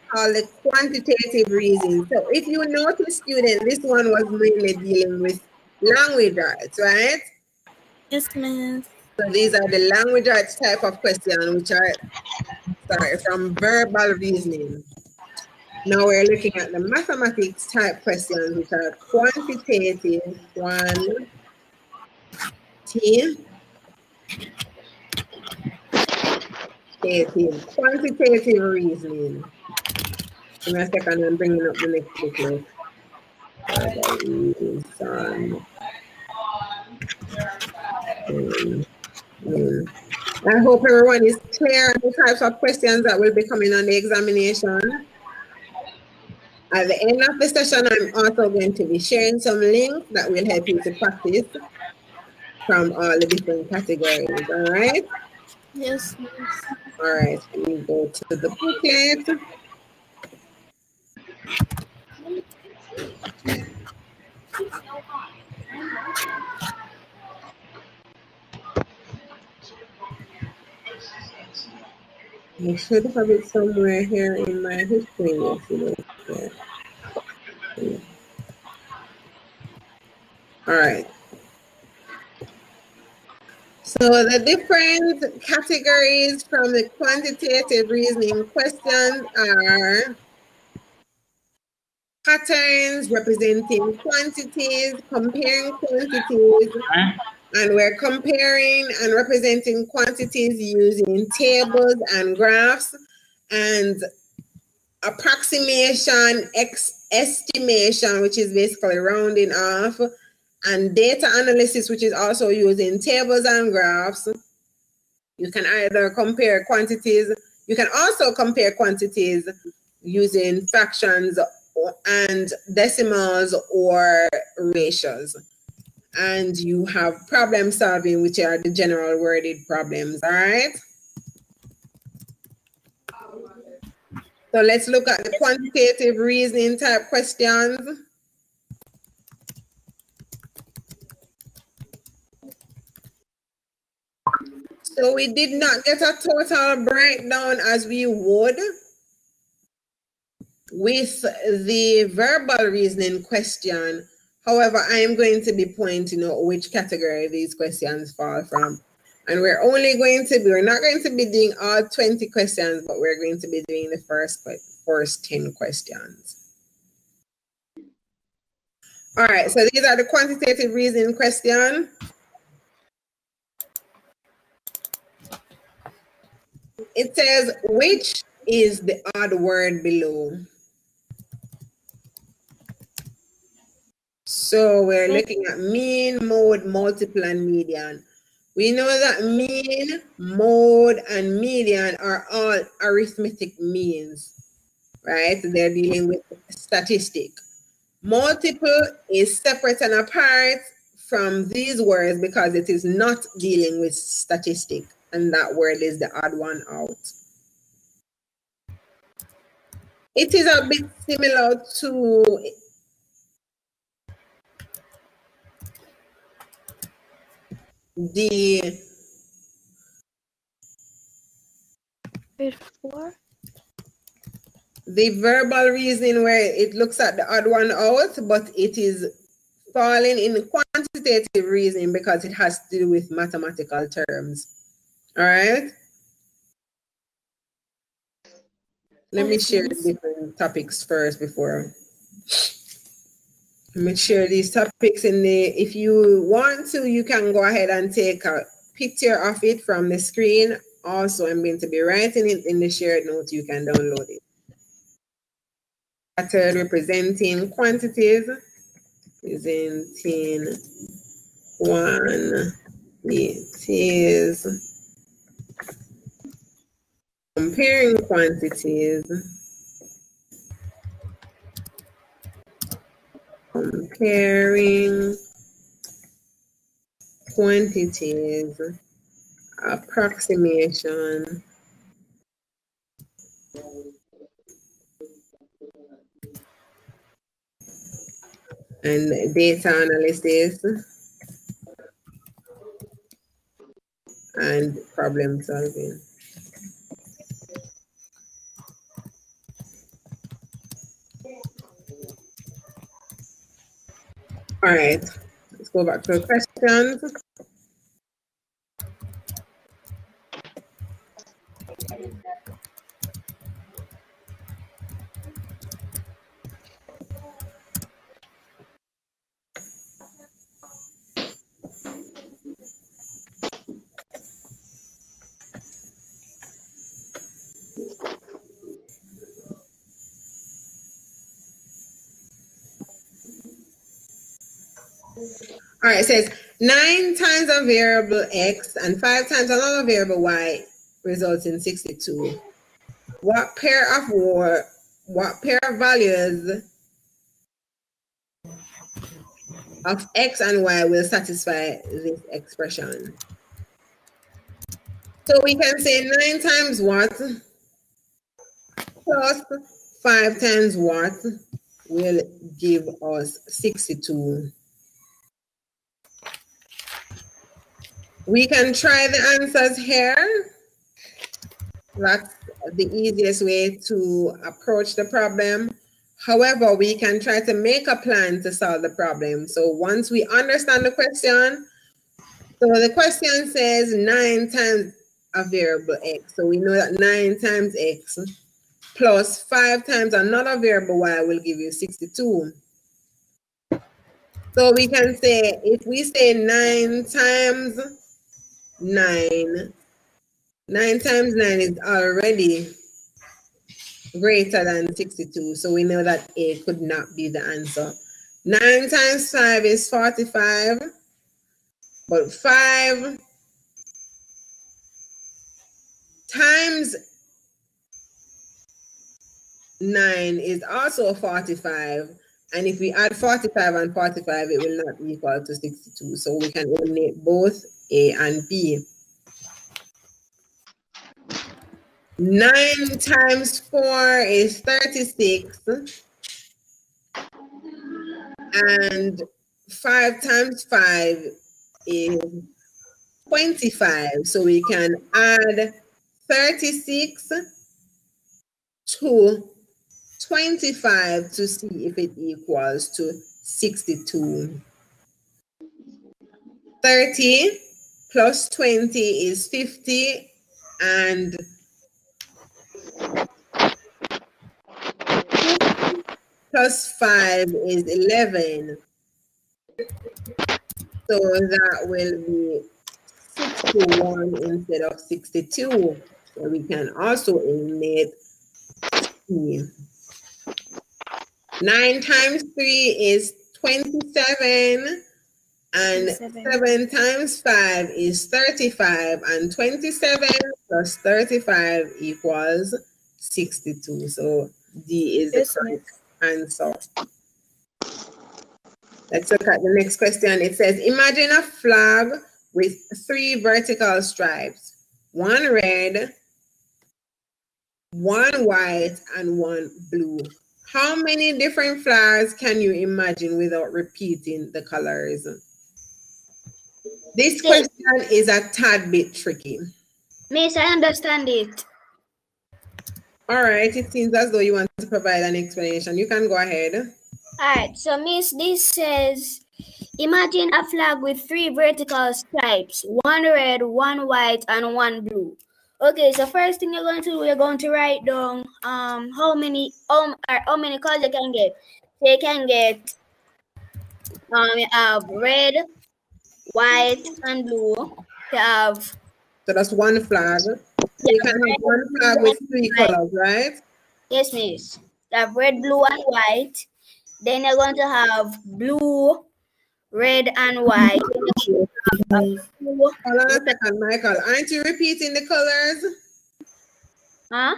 called the quantitative reasoning. So if you notice, student, this one was mainly dealing with language arts, right? Yes, miss. So these are the language arts type of question, which are sorry from verbal reasoning. Now we're looking at the mathematics type questions, which are quantitative, one, T, quantitative, quantitative reasoning. Me a second, I'm bringing up the next mm. I hope everyone is clear on the types of questions that will be coming on the examination. At the end of the session, I'm also going to be sharing some links that will help you to practice from all the different categories, all right? Yes, miss. All right, let me go to the booklet. I should have it somewhere here in my history. Yeah. All right. So the different categories from the quantitative reasoning questions are patterns representing quantities, comparing quantities, uh-huh. and we're comparing and representing quantities using tables and graphs and approximation, ex estimation, which is basically rounding off, and data analysis, which is also using tables and graphs. You can either compare quantities, you can also compare quantities using fractions and decimals or ratios. And you have problem solving, which are the general worded problems, all right? So let's look at the quantitative reasoning type questions. So we did not get a total breakdown as we would with the verbal reasoning question. However, I am going to be pointing out which category these questions fall from. And we're only going to be, we're not going to be doing all 20 questions, but we're going to be doing the first, first 10 questions. All right, so these are the quantitative reasoning question. It says, which is the odd word below? So we're hmm? looking at mean, mode, multiple, and median. We know that mean, mode, and median are all arithmetic means, right? They're dealing with statistic. Multiple is separate and apart from these words because it is not dealing with statistic, and that word is the odd one out. It is a bit similar to the four. the verbal reasoning where it looks at the odd one out, but it is falling in quantitative reasoning because it has to do with mathematical terms. All right. Let me share the different topics first before. Let me share these topics in the, if you want to, you can go ahead and take a picture of it from the screen. Also, I'm going to be writing it in the shared note. You can download it. Pattern representing quantities, presenting quantities, comparing quantities, comparing quantities, approximation, and data analysis. And problem solving. All right, let's go back to the questions. All right, it says nine times a variable x and five times another variable y results in 62. What pair of war, what pair of values of x and y will satisfy this expression? So we can say nine times what plus five times what will give us 62. We can try the answers here. That's the easiest way to approach the problem. However, we can try to make a plan to solve the problem. So once we understand the question, so the question says nine times a variable x. So we know that nine times x plus five times another variable y will give you 62. So we can say, if we say nine times nine, nine times nine is already greater than 62. So we know that A could not be the answer. Nine times five is 45, but five times 9 is also 45. And if we add 45 and 45, it will not equal to 62. So we can eliminate both A and B. 9 times 4 is 36. And 5 times 5 is 25. So we can add 36 to 25 to see if it equals to 62. 30 plus 20 is 50 and plus 5 is 11. So that will be 61 instead of 62. So we can also eliminate C. 9 times 3 is 27. And 7 times 5 is 35. And 27 plus 35 equals 62. So D is the Yes, correct answer. Let's look at the next question. It says, imagine a flag with three vertical stripes, one red, one white, and one blue. How many different flags can you imagine without repeating the colors? This question is a tad bit tricky. Miss, I understand it. All right, it seems as though you want to provide an explanation. You can go ahead. Alright, so Miss, this says imagine a flag with three vertical stripes, one red, one white, and one blue. Okay, so first thing you're going to do, you're going to write down um how many um or how many colors you can get. So you can get um you have red, white, and blue. You have So that's one flag. So you can have one flag with three colors, right? yes, miss. You have red, blue, and white. Then you're going to have blue, red, and white. Then you're going to have blue, Hold on a second, Michael. Aren't you repeating the colors? huh?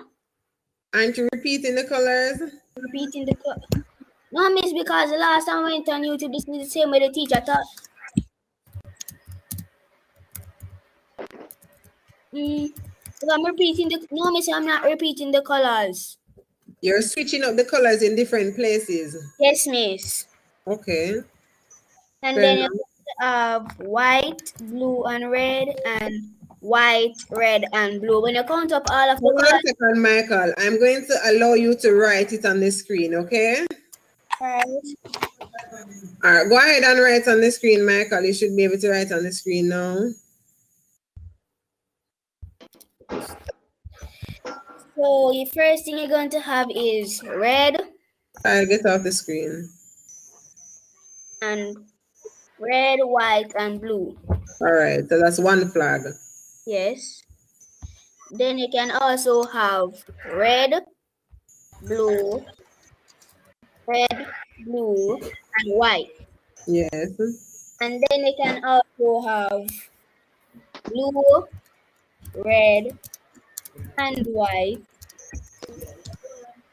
Aren't you repeating the colors? repeating the colors. No, miss, because the last time I went on YouTube, this is the same way the teacher taught. Mm, so I'm repeating the. No, miss, I'm not repeating the colors. You're switching up the colors in different places. Yes, miss. Okay. And Fair then you have white, blue, and red, and white, red, and blue. When you count up all of the Hold on a colors, second, Michael. I'm going to allow you to write it on the screen, okay? right, All right, go ahead and write on the screen, Michael. You should be able to write on the screen now. So the first thing you're going to have is red I'll get off the screen. and red, white, and blue. All right, so that's one flag. Yes. Then you can also have red, blue, red, blue, and white. Yes. And then you can also have blue, red, and white.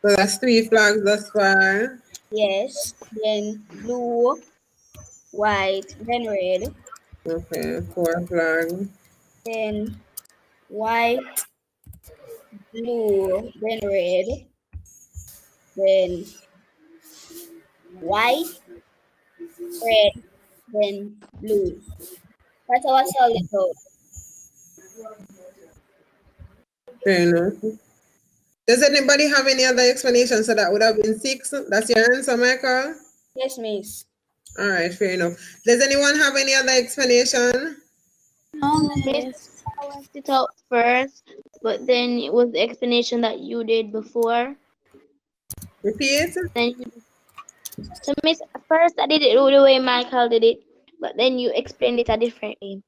So that's three flags thus far. Yes. Then blue, white, then red. Okay, four flags. Then white, blue, then red. Then white, red, then blue. That's our solid code. Fair enough. Does anybody have any other explanation? So that would have been six. That's your answer, Michael? Yes, miss. All right, fair enough. Does anyone have any other explanation? No, miss. I worked it out first, but then it was the explanation that you did before. Repeat. Then you, so miss, first I did it the way Michael did it, but then you explained it a different way.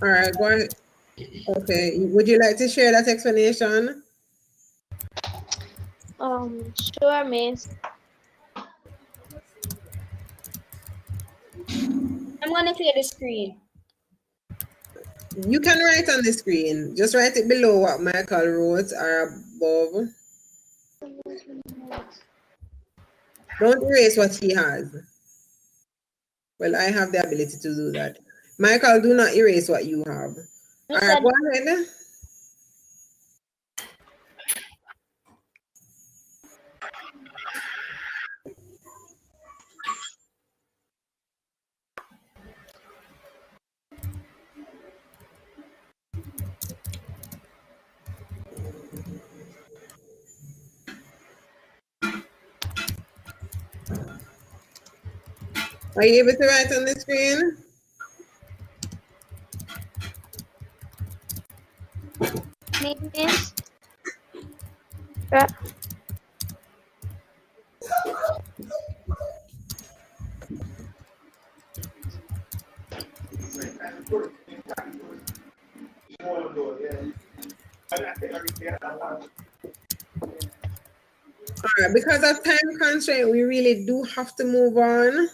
All right, go ahead. Okay, would you like to share that explanation? Um, sure, miss. I'm gonna clear the screen. You can write on the screen. Just write it below what Michael wrote or above. Don't erase what he has. Well, I have the ability to do that. Michael, do not erase what you have. All right, go ahead. Are you able to write on the screen? Miss, Yeah. All right, because of time constraint, we really do have to move on.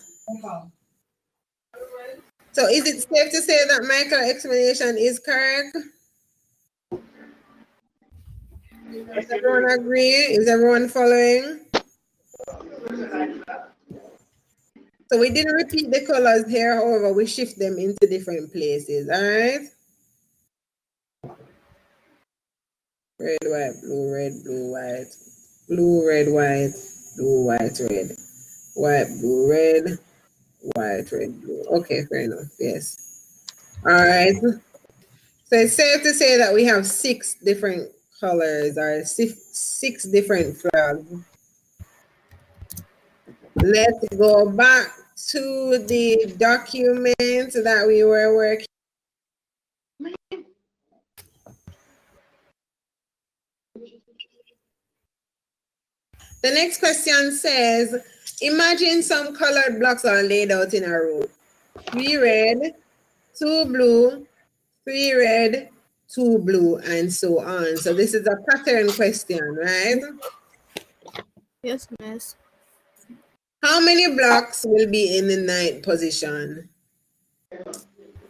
So is it safe to say that Michael's explanation is correct? Does everyone agree? Is everyone following? So we didn't repeat the colors here, however, we shift them into different places, all right? Red, white, blue, red, blue, white, blue, red, white, blue, white, red, white, blue, red, white, red, blue. Okay, fair enough. Yes. All right. So it's safe to say that we have six different colors are six, six different flags. Let's go back to the document that we were working. The next question says, imagine some colored blocks are laid out in a row. Three red, two blue, three red, two blue, and so on. So this is a pattern question, right? Yes, miss. How many blocks will be in the ninth position?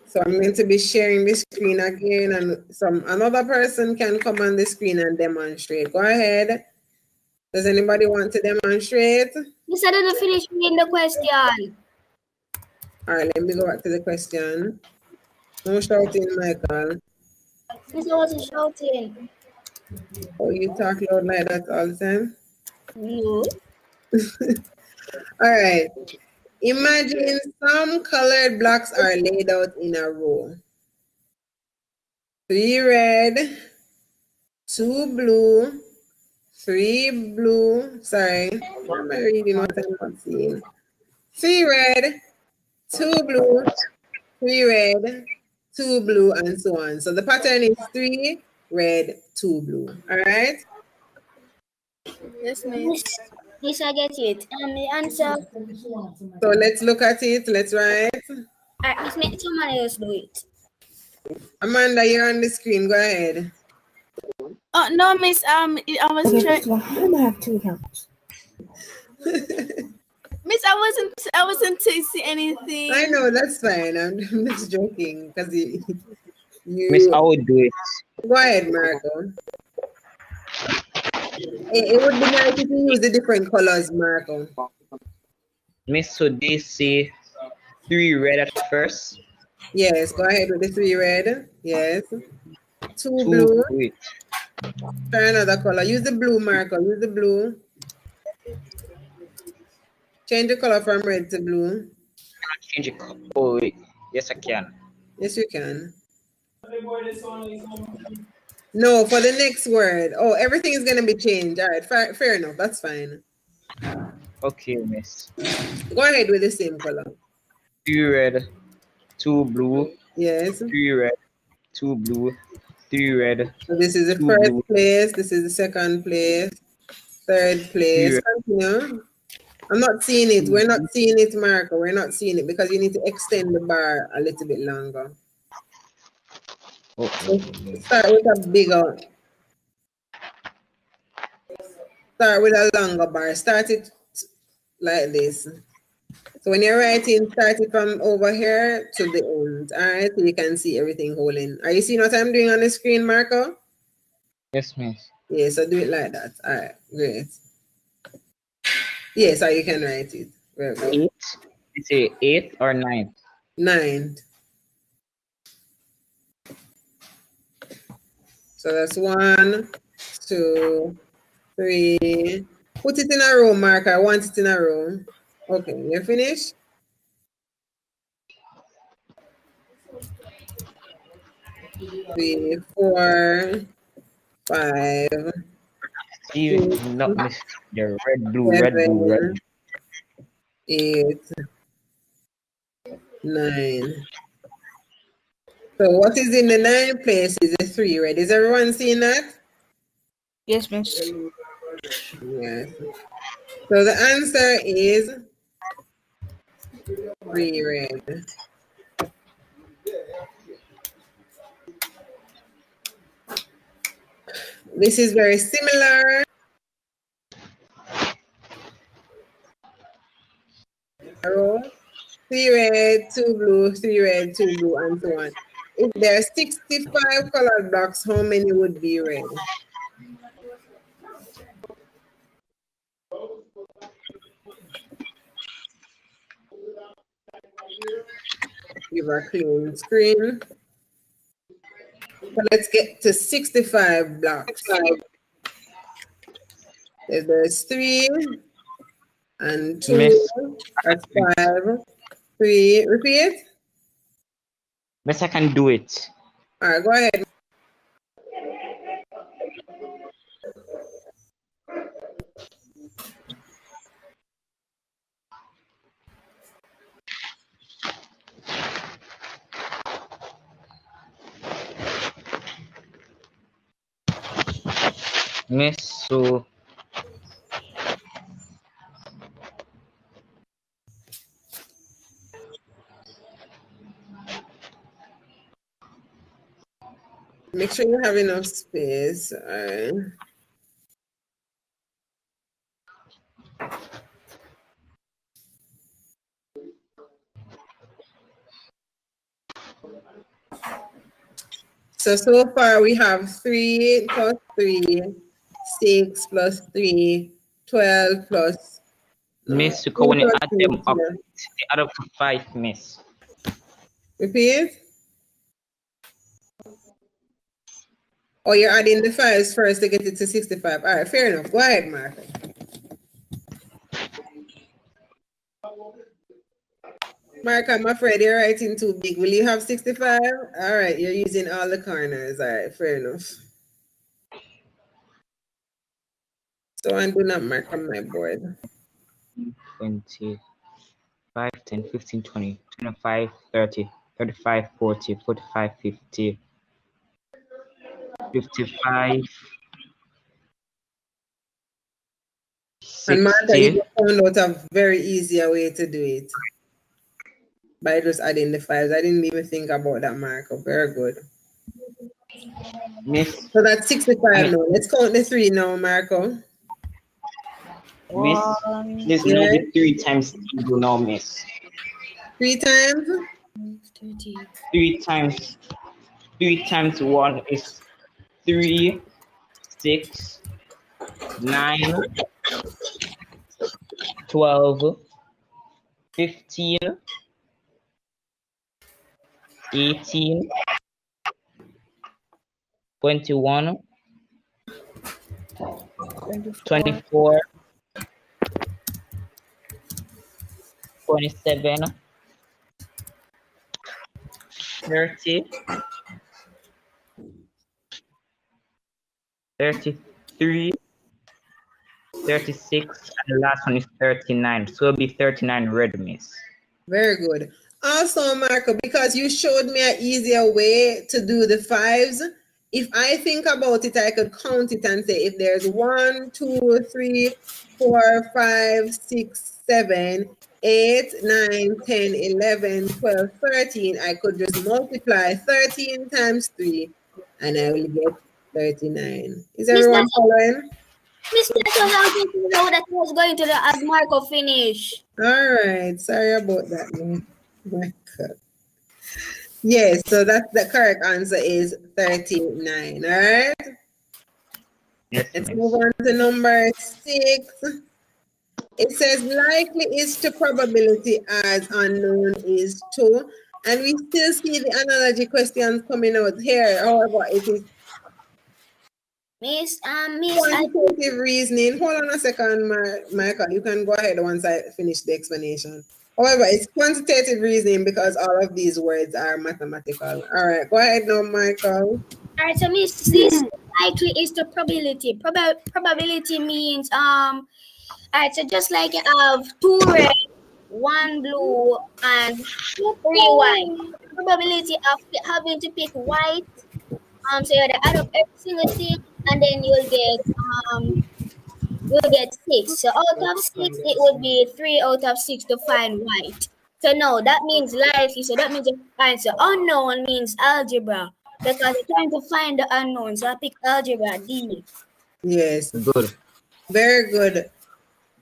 So I'm going to be sharing the screen again and some another person can come on the screen and demonstrate. Go ahead. Does anybody want to demonstrate? Miss, I didn't finish reading the question. All right, let me go back to the question. No shouting, Michael. Miss, I wasn't shouting. Oh, you talk loud like that all the time? No. All right. Imagine some colored blocks are laid out in a row. Three red, two blue, three blue. Sorry, why am I reading what I'm not seeing? Three red, two blue, three red, two blue, and so on. So the pattern is three red, two blue. All right. Yes, miss. Miss, miss, I get it. Um, the answer. So let's look at it. Let's write. Alright, Miss, make someone else do it. Amanda, you're on the screen. Go ahead. Oh no, miss. Um, I was Okay, trying. Miss, I wasn't I wasn't tasting anything. I know that's fine. I'm, I'm just joking because you, you Miss, I would do it. go ahead, Marco. It, it would be nice if you use the different colors, Marco. Miss, so they say three red at first, Yes, go ahead with the three red. Yes. Two two blue. wait, Try another color. Use the blue, Marco. Use the blue. Change the color from red to blue. change it. Oh wait, yes I can. Yes, you can. No, for the next word. Oh, everything is gonna be changed. All right, fair, fair enough. That's fine. Okay, Miss. Go ahead with the same color. Two red, two blue, Yes. three red, two blue, three red, So this is the first blue. place. This is the second place. Third place. Continue. I'm not seeing it. We're not mm. seeing it, Marco. We're not seeing it because you need to extend the bar a little bit longer. oh, Start with a bigger. Start with a longer bar. Start it like this. So when you're writing, start it from over here to the end. All right, so you can see everything holding. Are you seeing what I'm doing on the screen, Marco? yes, Miss. Yeah, so do it like that. All right, great. Yeah, so you can write it. Eight. You say eight or nine? Nine. So that's one, two, three. Put it in a row, Mark. I want it in a row. Okay, you finished? Three, four, five, Even not Miss. The red, blue, red, blue, red. Eight, nine. So what is in the nine place is a three, right? Is everyone seeing that? Yes, miss. Yes. So the answer is three red. This is very similar. Three red, two blue, three red, two blue, and so on. If there are 65 colored blocks, how many would be red? Give a clean screen. Let's get to 65 blocks. There's- There's three and two. Miss. That's five. Three. Repeat. Miss, I can do it. All right, go ahead. Miss, so Make sure you have enough space. Right. So, so far we have three plus three, six plus three, 12 plus. Miss, you two plus add them up, yeah. they add up to five, Miss. Repeat. Oh, you're adding the fives first to get it to 65. All right, fair enough. Go ahead, Martha. Mark, I'm afraid you're writing too big. Will you have 65? All right, you're using all the corners. All right, fair enough. So I do not mark on my board. 20, 5, 10, 15, 20, 25, 30, 35, 40, 45, 50, 55, And Martha, you found out a very easier way to do it by just adding the fives. I didn't even think about that, Marco. Very good. Miss, So that's 65 now. Let's count the three now, Marco. Miss, please the three times table now, miss. Three times. Three times, three times one is three, six, nine, twelve, fifteen, eighteen, twenty-one, twenty-four, twenty-seven, thirty, thirty-three, thirty-six, and the last one is thirty-nine. So it'll be thirty-nine red miss. Very good. Also, Marco, because you showed me an easier way to do the fives, if I think about it, I could count it and say if there's one, two, three, four, five, six, seven, eight, nine, 10, 11, 12, 13, I could just multiply 13 times 3 and I will get 39. Is everyone following? Mr. Because I was thinking now that I was going to the as Marco finish. All right. Sorry about that. man. My God. Yes, so that's the correct answer is 39. All right. Yes, Let's miss. move on to number six. It says likely is to probability as unknown is to. And we still see the analogy questions coming out here. However, it is Miss, um, Miss, I, quantitative reasoning. Hold on a second, Mar- Michael. You can go ahead once I finish the explanation. However, it's quantitative reasoning because all of these words are mathematical. All right, go ahead now, Michael. all right, so Miss, this likely is the probability. Proba- probability means, um, all right, so just like you have two red, one blue, and three white. Probability of having to pick white, um, so you have to add up every single thing, and then you'll get, um, you'll get six. So out of six, it would be three out of six to find white. So no, that means likely. So that means you find so unknown means algebra because you're trying to find the unknown. So I pick algebra D. Yes, Good. very good,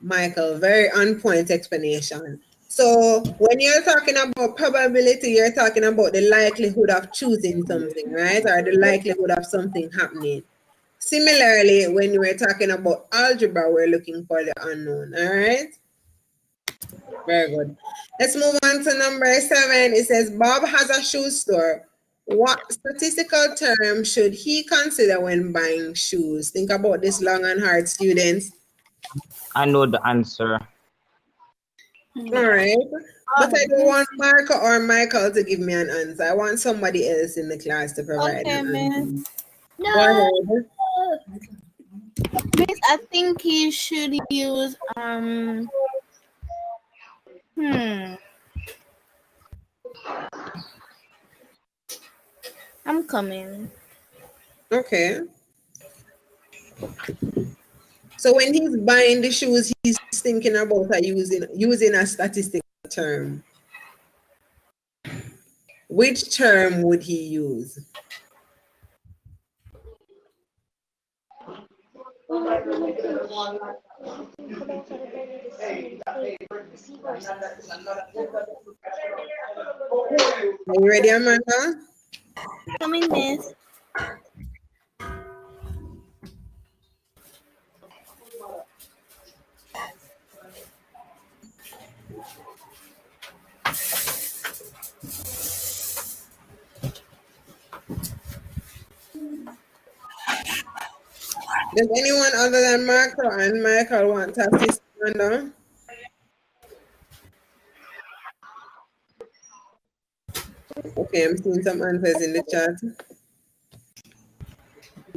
Michael. Very on point explanation. So when you're talking about probability, you're talking about the likelihood of choosing something, right? Or the likelihood of something happening. Similarly, when we're talking about algebra, we're looking for the unknown, all right? Very good. Let's move on to number seven. It says Bob has a shoe store. What statistical term should he consider when buying shoes? Think about this long and hard, students. I know the answer. All right. But I don't want Marco or Michael to give me an answer. I want somebody else in the class to provide Okay, an answer. No. Miss, I think you should use um. Hmm. I'm coming. Okay. So when he's buying the shoes, he's thinking about using using a statistical term. Which term would he use? Are you ready, Amanda? Coming, miss. Does anyone other than Marco and Michael want to assist Amanda? Okay, I'm seeing some answers in the chat.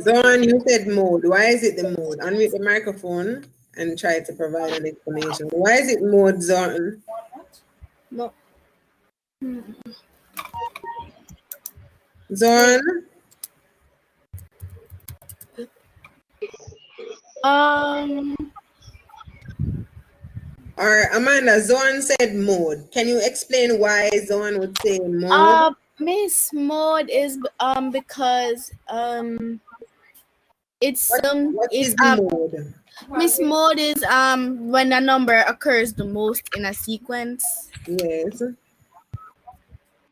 Zoran, you said mode. Why is it the mode? Unmute the microphone and try to provide an explanation. Why is it mode, Zoran? No. Zoran? Um. Or Amanda, Zoran said mode. Can you explain why Zoran would say mode? Uh, Miss Mode is um because um it's What- um what is um mode? Miss Mode is um when a number occurs the most in a sequence. Yes.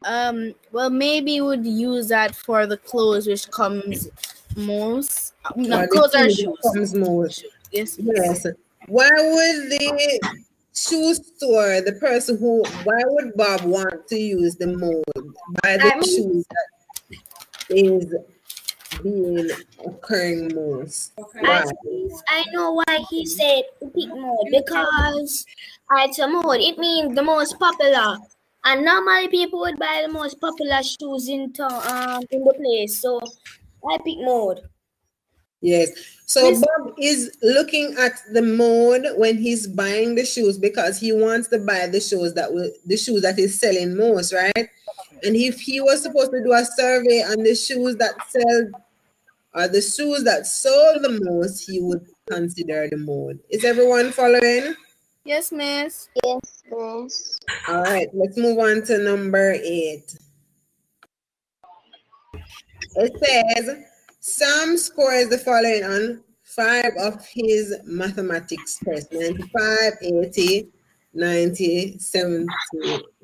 Um, well, maybe would use that for the clothes which comes most. No, clothes or shoes shoes. Comes most. Yes. Yes. Why would the shoe store, the person who, why would Bob want to use the mode by the I mean- shoes that is being occurring most? I, I know why he said pick mode because it's a mode. It means the most popular. And normally people would buy the most popular shoes in town, um, in the place. So I pick mode. Yes. So Miss- Bob is looking at the mode when he's buying the shoes because he wants to buy the shoes that will the shoes that is selling most, right? And if he was supposed to do a survey on the shoes that sell or the shoes that sold the most, he would consider the mode. Is everyone following? Yes, miss. Yes, miss. All right, let's move on to number eight. It says Sam scores the following on five of his mathematics tests 95, 80, 90, 70,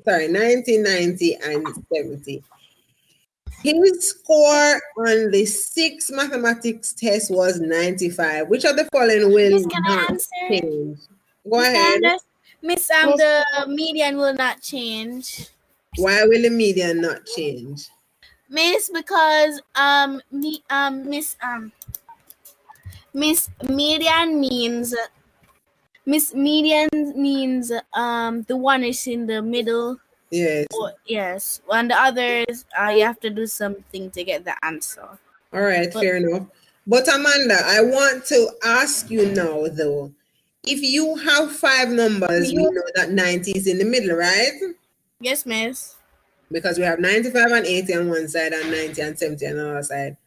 sorry, 90, 90, and 70. His score on the six mathematics test was 95. Which of the following will Miss, can I not answer? change? Go Miss ahead. Anders- Miss um Miss- the median will not change. Why will the median not change? Miss because um me um Miss um Miss median means Miss median means um the one is in the middle. Yes. Or, yes, and the others uh, you have to do something to get the answer. All right, But- fair enough. But Amanda, I want to ask you now though. If you have five numbers, we know that 90 is in the middle, right? Yes, Miss. Because we have 95 and 80 on one side and 90 and 70 on the other side.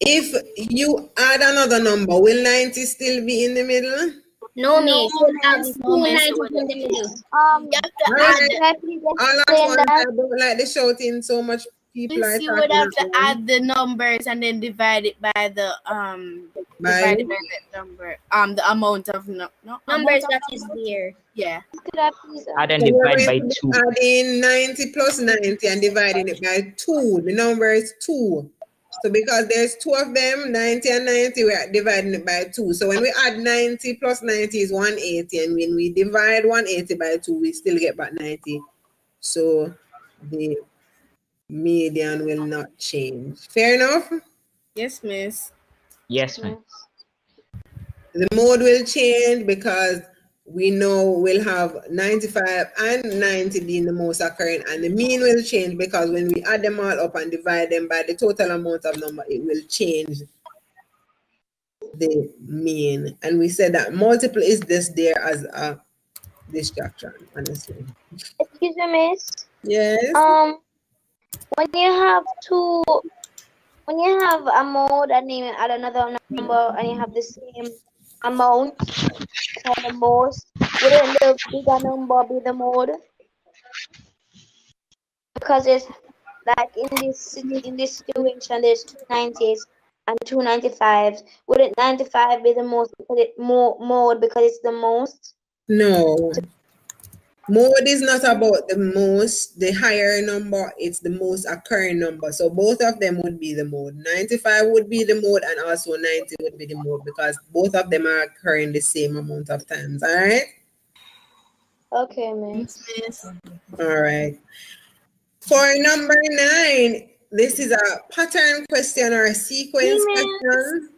If you add another number, will 90 still be in the middle? No, miss. No, It has miss, no, miss, nineties it in the middle. Um, You have to add I All at once, I don't like the shouting so much. People are Miss, you would have to at add the numbers and then divide it by the um By- divided by the number um the amount of no, no Numbers amount that of- is there. yeah Could I please? uh, Add and So divide by two. be Adding 90 plus 90 and dividing it by 2. The number is 2. So because there's two of them, 90 and 90, we're dividing it by 2. So when we add 90 plus 90 is 180. And when we divide 180 by 2, we still get back 90. So the median will not change. Fair enough? yes miss Yes, ma'am. The mode will change because we know we'll have 95 and 90 being the most occurring, and the mean will change because when we add them all up and divide them by the total amount of number, it will change the mean. And we said that multiple is just there as a distraction, honestly. Excuse me, miss. Yes. Um, when you have two, when you have a mode and you add another number and you have the same amount for the most, wouldn't the bigger number be the mode? Because it's like in this in this situation, there's two nineties and two ninety fives. Wouldn't ninety five be the most more mode because it's the most? No. Mode is not about the most, the higher number, it's the most occurring number. So both of them would be the mode. 95 would be the mode, and also 90 would be the mode because both of them are occurring the same amount of times. All right. Okay, miss. miss All right. For number nine, this is a pattern question or a sequence Yes. question.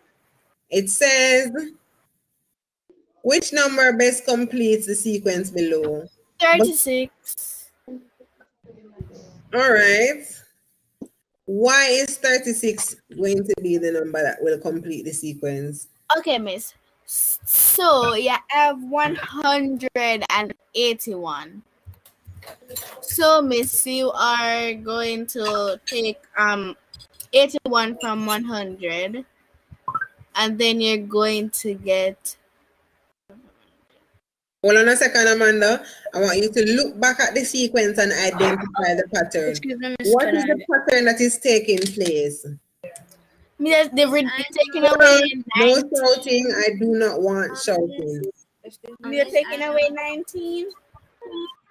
It says, which number best completes the sequence below? 36 All right. Why is 36 going to be the number that will complete the sequence? okay miss so yeah i have 181 so miss you are going to take um 81 from 100 and then you're going to get Hold on a second, Amanda. I want you to look back at the sequence and identify the pattern. excuse me miss What is the pattern that is taking place? Miss, they were taking Hold away. No 19. shouting. I do not want shouting. They're taking away 19.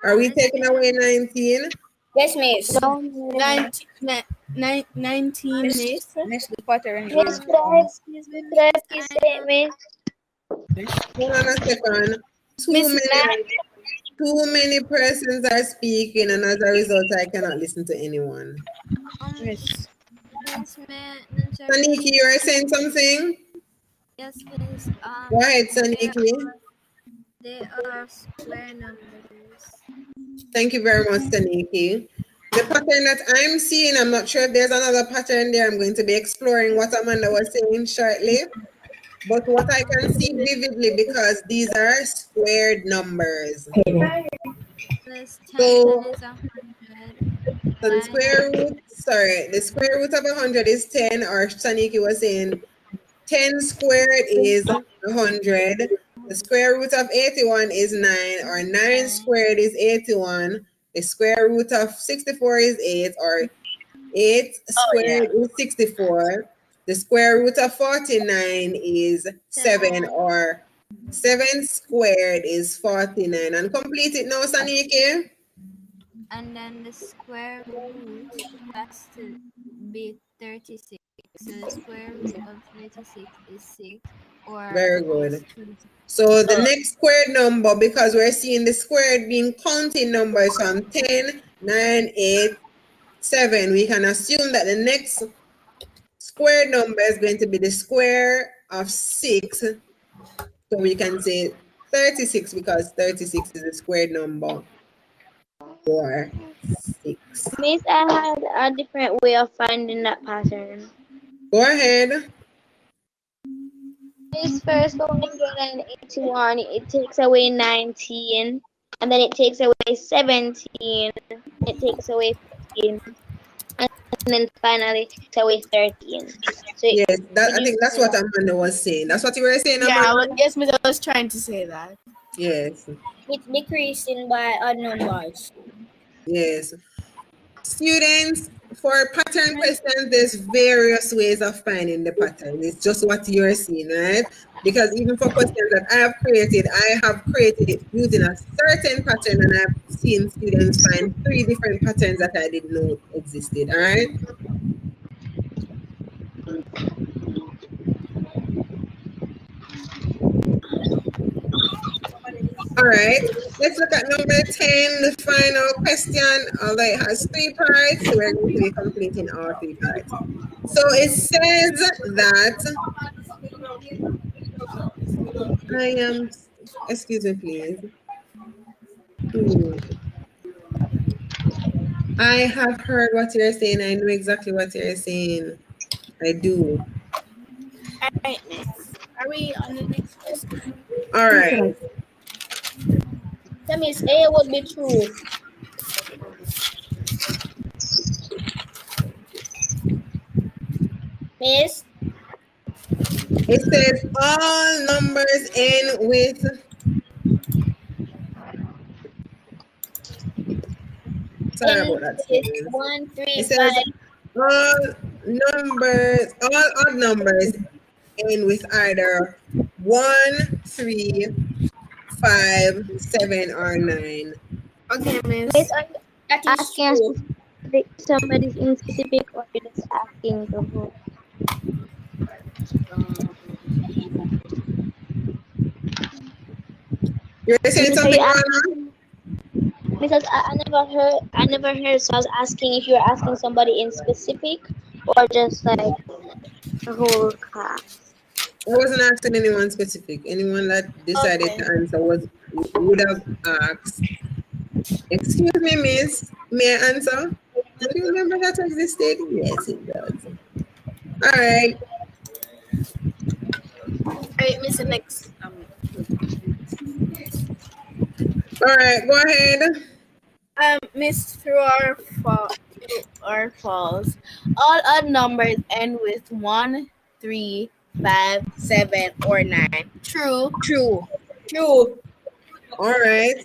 Are we taking away 19? Yes, miss. No, 19, ni- ni- 19 miss. Miss the pattern Miss, is could I, could I please say, Miss? Hold on a second. Too many, too many persons are speaking, and as a result, I cannot listen to anyone. Miss. Miss Ma- Saniki, you are saying something? Yes, Miss. Um, Go ahead, Saniki. they are square numbers. Thank you very much, Saniki. The pattern that I'm seeing, I'm not sure if there's another pattern there. I'm going to be exploring what Amanda was saying shortly. But what I can see vividly, because these are squared numbers. Plus 10 So- is a hundred. So the square root, sorry, the square root of 100 is 10, or Saniki was saying 10 squared is 100. The square root of 81 is 9, or 9 squared is 81. The square root of 64 is 8, or 8 squared is 64. The square root of 49 is 7, or 7 squared is 49. And complete it now, Saniki. And then the square root has to be 36. So the square root of 36 is 6. Or Very good. So the next squared number, because we're seeing the squared being counting numbers from 10, 9, 8, 7, we can assume that the next squared number is going to be the square of 6. So we can say 36 because 36 is a square number for 6. Miss, I had a different way of finding that pattern. Go ahead. This first 181, it takes away 19, and then it takes away 17, it takes away 15, and then finally it takes away 13. So it- Yes, that, I think that's what Amanda was saying. That's what you were saying, Yeah, Amanda? well, yes, Miss, I was trying to say that. Yes. It's decreasing by odd numbers. Yes. Students, for pattern questions, there's various ways of finding the pattern. It's just what you're seeing, right? Because even for questions that I have created, I have created it using a certain pattern and I've seen students find three different patterns that I didn't know existed, all right? All right, let's look at number 10, the final question. Although it has three parts, we're going to be completing all three parts. So it says that I am, excuse me, please. I have heard what you're saying. I know exactly what you're saying. I do. All right, Miss. Are we on the next question? All right. That means A would be true. Miss, It says all numbers end with. Sorry about that. is students. one, three, It says five. all numbers, all odd numbers end with either one, three, five, seven, or nine. Okay, Miss. Miss, are you That is asking us true. specific, somebody in specific or just asking the whole? You're um, saying Miss, are something, you Because I, I never heard, I never heard, so I was asking if you're asking somebody in specific or just like the whole class. I wasn't asking anyone specific. Anyone that decided Okay. to answer was would have asked. Excuse me, miss. May I answer? Do you remember that existed? Yes, it does. All right. All right, Miss. Next. Um, All right. Go ahead. um, Miss. Through our fall, our falls, all odd numbers end with one, three, five, seven, or nine. True. True. True. All right.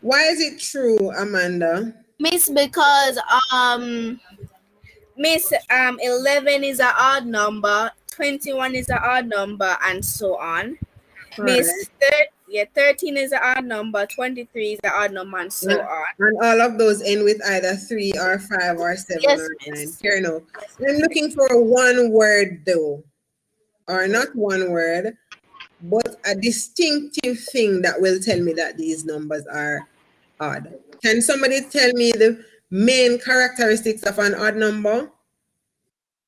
Why is it true, Amanda? Miss, because um, Miss, um, 11 is an odd number, 21 is an odd number, and so on. Miss, Alright. Yeah, 13 is an odd number, 23 is an odd number, and so Yeah. on. And all of those end with either three or five or seven Yes, or nine. Fair enough. I'm looking for one word though, or not one word, but a distinctive thing that will tell me that these numbers are odd. Can somebody tell me the main characteristics of an odd number?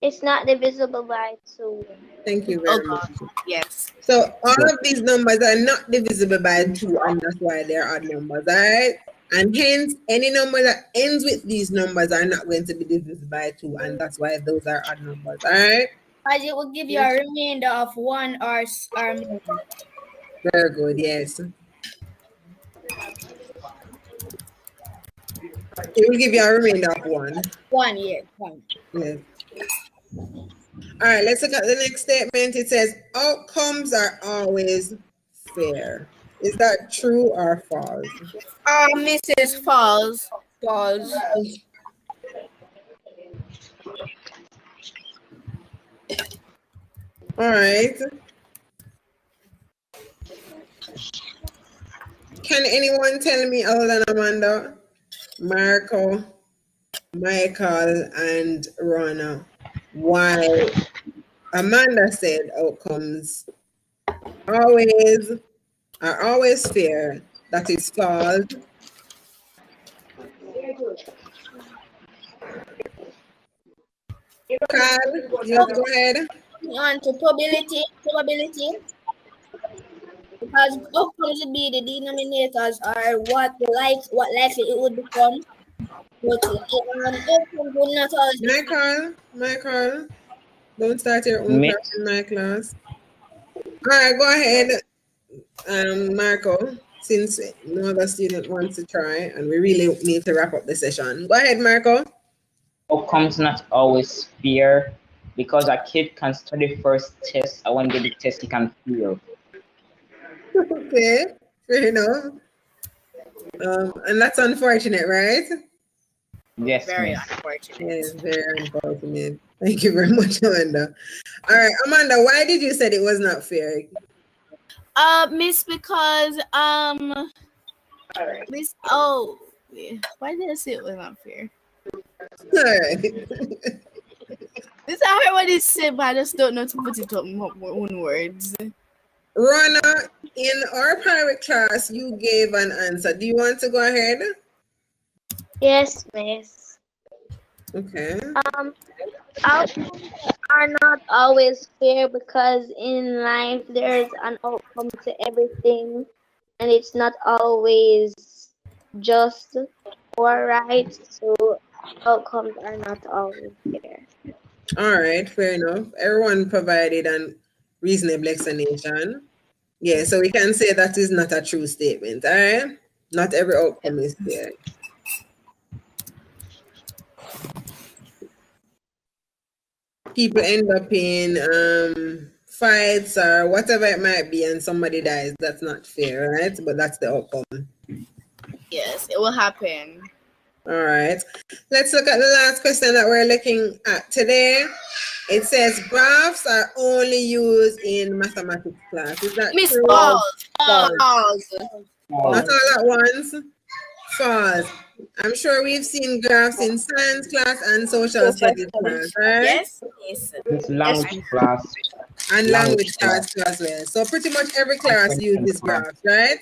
It's not divisible by two. Thank you very much. Yes. So all of these numbers are not divisible by two, and that's why they're odd numbers, all right? And hence, any number that ends with these numbers are not going to be divisible by two, and that's why those are odd numbers, all right? As it will give you a remainder of one or, or. Very good, yes. It will give you a remainder of one. One, yeah, one. Yes. All right, let's look at the next statement. It says outcomes are always fair. Is that true or false? Uh, Mrs. Falls. Falls. All right. Can anyone tell me other than Amanda, Marco, Michael, and Rana why Amanda said outcomes always are always fair? That is false. Carl, you have to go ahead. On to probability, probability. Because outcomes would be the denominators are what like what likely it would become. But um, outcomes will not always be Michael, Michael, don't start your own class in my class. All right, go ahead, um, Marco. Since no other student wants to try, and we really need to wrap up the session. Go ahead, Marco. Outcomes not always fair because a kid can study first test and when they do the test he can fail. Okay, fair enough. Um, and that's unfortunate, right? Yes, Very miss. unfortunate. Yes, very unfortunate. Thank you very much, Amanda. All right, Amanda, why did you say it was not fair? Uh, Miss, because um, Miss. Oh, yeah. why did I say it was unfair? All right. This I heard what it said, but I just don't know to put it up in my own words. Rana, in our private class, you gave an answer. Do you want to go ahead? Yes, miss. Okay. Um, outcomes are not always fair because in life there's an outcome to everything, and it's not always just or right. So outcomes are not always fair. All right, fair enough. Everyone provided an reasonable explanation. Yeah, so we can say that is not a true statement. All right. Not every outcome is fair. People end up in um, fights or whatever it might be, and somebody dies. That's not fair, right? But that's the outcome. Yes, it will happen. All right. Let's look at the last question that we're looking at today. It says graphs are only used in mathematics class. Is that Miss true? Falls. Falls. Not all at once. False. I'm sure we've seen graphs in science class and social studies class, right? Yes, yes. It's language class. And language Language class too as well. So pretty much every class uses graphs, right?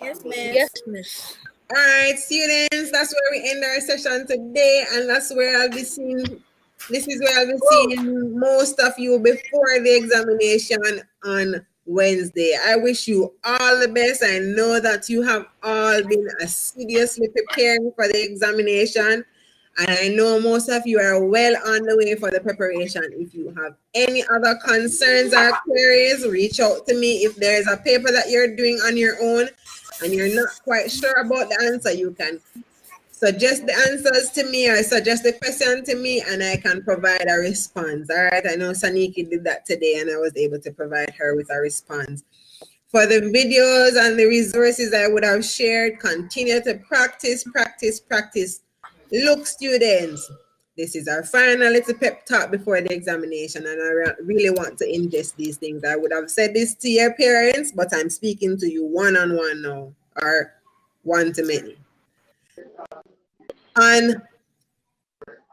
Yes, miss. Yes, miss. All right, students, that's where we end our session today, and that's where I'll be seeing. This is where I'll be seeing most of you before the examination on Wednesday. I wish you all the best. I know that you have all been assiduously preparing for the examination, and I know most of you are well on the way for the preparation. If you have any other concerns or queries, reach out to me. If there is a paper that you're doing on your own, and you're not quite sure about the answer, you can suggest the answers to me or suggest the question to me and I can provide a response. All right. I know Saniki did that today and I was able to provide her with a response. For the videos and the resources I would have shared, continue to practice, practice, practice. Look, students, This is our final little pep talk before the examination, and I really want to ingest these things. I would have said this to your parents, but I'm speaking to you one on one now, or one to many. On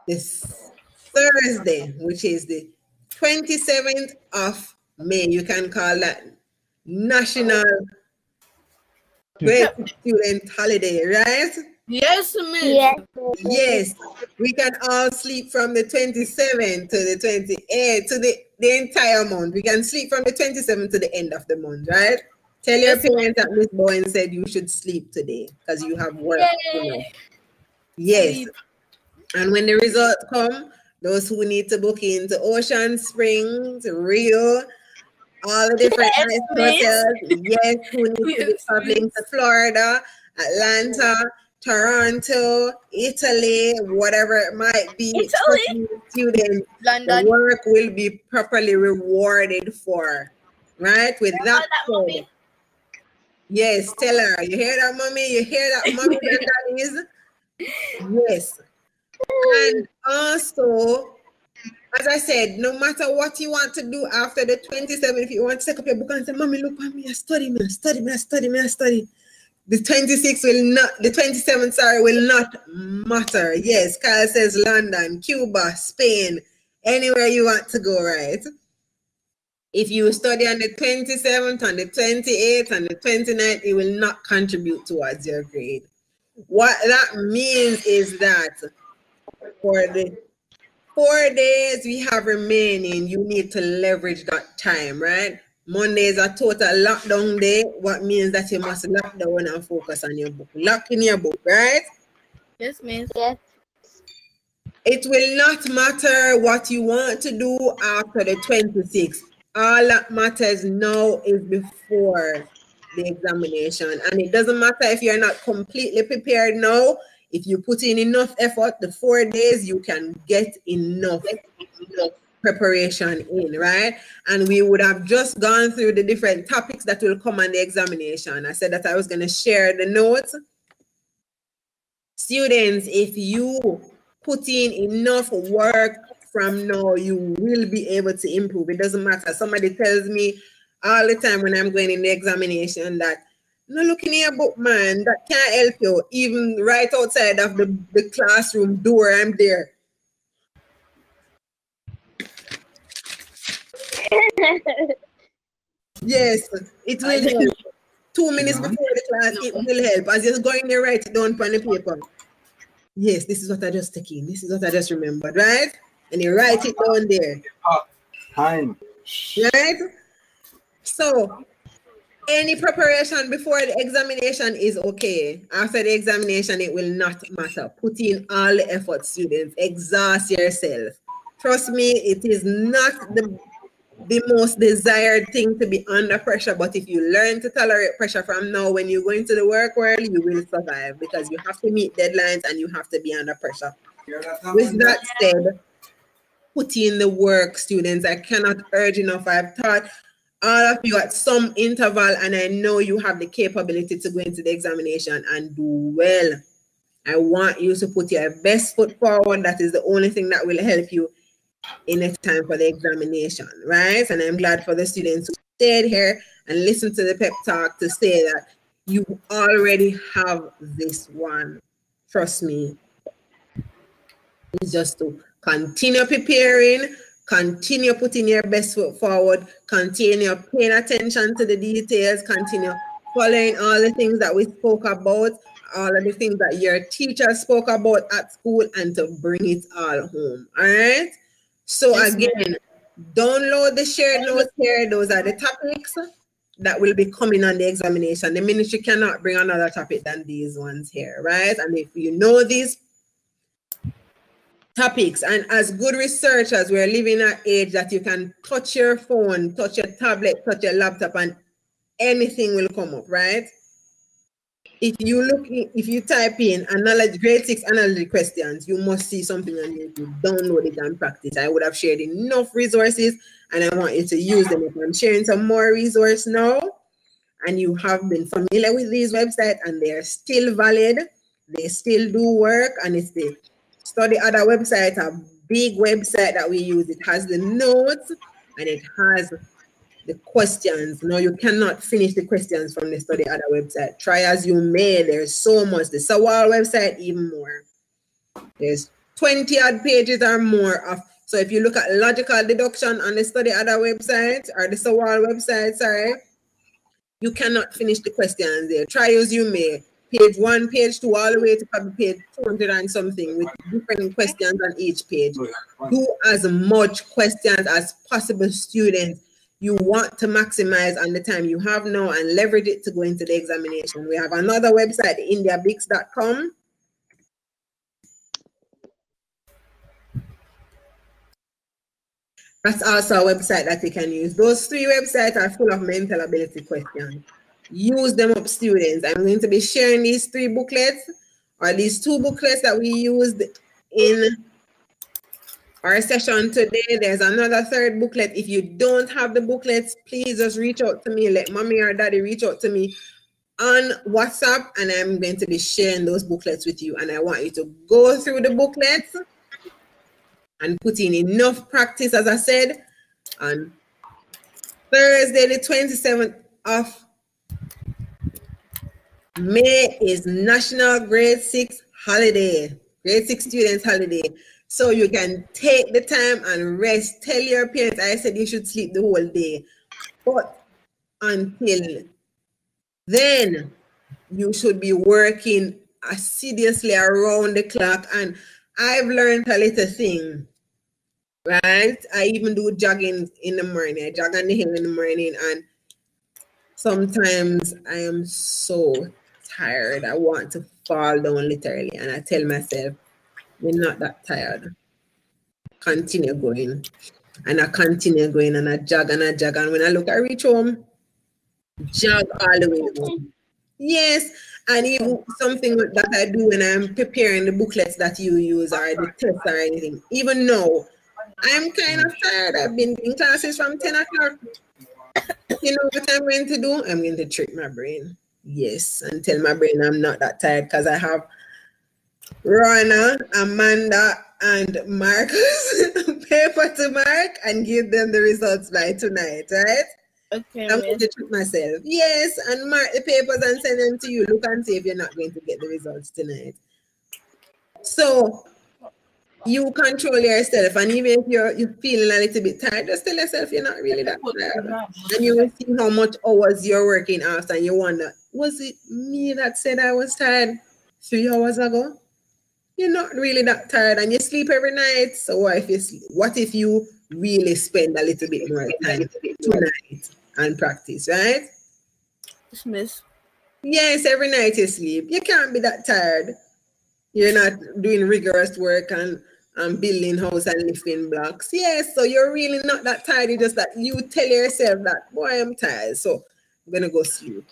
this Thursday, which is the 27th of May, you can call that National Great Student Holiday, right? Yes, miss. Yes. Yes, we can all sleep from the 27th to the 28th to the, the entire month. We can sleep from the 27th to the end of the month, right? Tell your parents that Miss Bowen said you should sleep today because you have work. know. Yes. Sleep. And when the results come, those who need to book into Ocean Springs, Rio, all the different Yes, hotels, yes, who need to be traveling to Florida, Atlanta, Toronto, Italy, whatever it might be, Italy? students, the London. work will be properly rewarded for. Right? With that, that. Yes, tell her. You hear that, mommy? You hear that, mommy? and daddies? Yes. And also, as I said, no matter what you want to do after the 27th, if you want to take up your book and say, Mommy, look at me, I study, me, I study, me, I study, me, I study. The 26th will not, the 27th, sorry, will not matter. Yes, Kyle says London, Cuba, Spain, anywhere you want to go, right? If you study on the 27th, on the 28th, and the 29th, it will not contribute towards your grade. What that means is that for the four days we have remaining, you need to leverage that time, right? Monday is a total lockdown day, what means that you must lock down and focus on your book. Lock in your book, right? Yes, miss. Yes. It will not matter what you want to do after the 26th. All that matters now is before the examination. And it doesn't matter if you're not completely prepared now. If you put in enough effort, the four days, you can get enough preparation in, right? And we would have just gone through the different topics that will come on the examination. I said that I was going to share the notes. Students, if you put in enough work from now, you will be able to improve. It doesn't matter. Somebody tells me all the time when I'm going in the examination that no look in your book, man, that can't help you. Even right outside of the, the classroom door, I'm there. Yes, it will help. Two minutes before the class, it will help. As you're going there, write it down on the paper. Yes, this is what I just taken. This is what I just remembered, right? And you write it down there. Time. Right? So, any preparation before the examination is okay. After the examination, it will not matter. Put in all the effort, students. Exhaust yourself. Trust me, it is not the, the most desired thing to be under pressure. But if you learn to tolerate pressure from now, when you go into the work world, you will survive because you have to meet deadlines and you have to be under pressure. With that said, put in the work, students. I cannot urge enough. I've taught all of you at some interval, and I know you have the capability to go into the examination and do well. I want you to put your best foot forward. That is the only thing that will help you in the time for the examination, right? And I'm glad for the students who stayed here and listened to the pep talk to say that you already have this one. Trust me. It's just to continue preparing, continue putting your best foot forward, continue paying attention to the details, continue following all the things that we spoke about, all of the things that your teacher spoke about at school, and to bring it all home. All right. So Yes, again, download the shared notes here. Those are the topics that will be coming on the examination. The ministry cannot bring another topic than these ones here, right? And if you know these topics. And as good researchers we're living at age that you can touch your phone touch your tablet touch your laptop and anything will come up right? If you look if you type in analogy grade six analogy questions you must see something on youtube. Download it and practice. I would have shared enough resources and i want you to use them. If i'm sharing some more resource now and you have been familiar with these websites and they're still valid they still do work and it's the Studyladder website, a big website that we use. It has the notes and it has the questions. No, you cannot finish the questions from the Studyladder website. Try as you may, there's so much. The Sawaal website, even more. There's 20 odd pages or more of so if you look at logical deduction on the Studyladder website or the Sawaal website, sorry, you cannot finish the questions there. Try as you may. Page one, page two, all the way to probably page 200 and something with different questions on each page. Oh, Do as much questions as possible, students. You want to maximize on the time you have now and leverage it to go into the examination. We have another website, indiabix.com. That's also a website that you can use. Those three websites are full of mental ability questions. Use them up, students. I'm going to be sharing these three booklets or these two booklets that we used in our session today. There's another third booklet. If you don't have the booklets, please just reach out to me. Let mommy or daddy reach out to me on WhatsApp, and I'm going to be sharing those booklets with you. And I want you to go through the booklets and put in enough practice, as I said, on Thursday, the 27th of May is National Grade 6 holiday, grade 6 students holiday. So you can take the time and rest. Tell your parents, I said you should sleep the whole day. But until then, you should be working assiduously around the clock. And I've learned a little thing, right? I even do jogging in the morning. I jog on the hill in the morning, and sometimes I am so tired. I want to fall down literally, and I tell myself, we're not that tired. Continue going." And I continue going, and I jog and I jog, and when I look, I reach home, jog all the way home. Yes, and even something that I do when I'm preparing the booklets that you use or the tests or anything. Even now, I'm kind of tired. I've been in classes from 10 o'clock. You know what I'm going to do? I'm going to trick my brain. Yes, and tell my brain I'm not that tired because I have Rana, Amanda, and Marcus paper to mark and give them the results by tonight, right? Okay. I'm going to trick myself. Yes, and mark the papers and send them to you. Look and see if you're not going to get the results tonight. So you control yourself, and even if you're you feeling a little bit tired, just tell yourself you're not really that tired. And you will see how much hours you're working after, and you wonder, was it me that said I was tired three hours ago? You're not really that tired, and you sleep every night. So what if you sleep? what if you really spend a little bit more time tonight and practice, right? Dismiss. Yes, every night you sleep. You can't be that tired. You're not doing rigorous work and, and building house and lifting blocks. Yes, so you're really not that tired. Just that you tell yourself that, boy, I'm tired. So I'm gonna go sleep.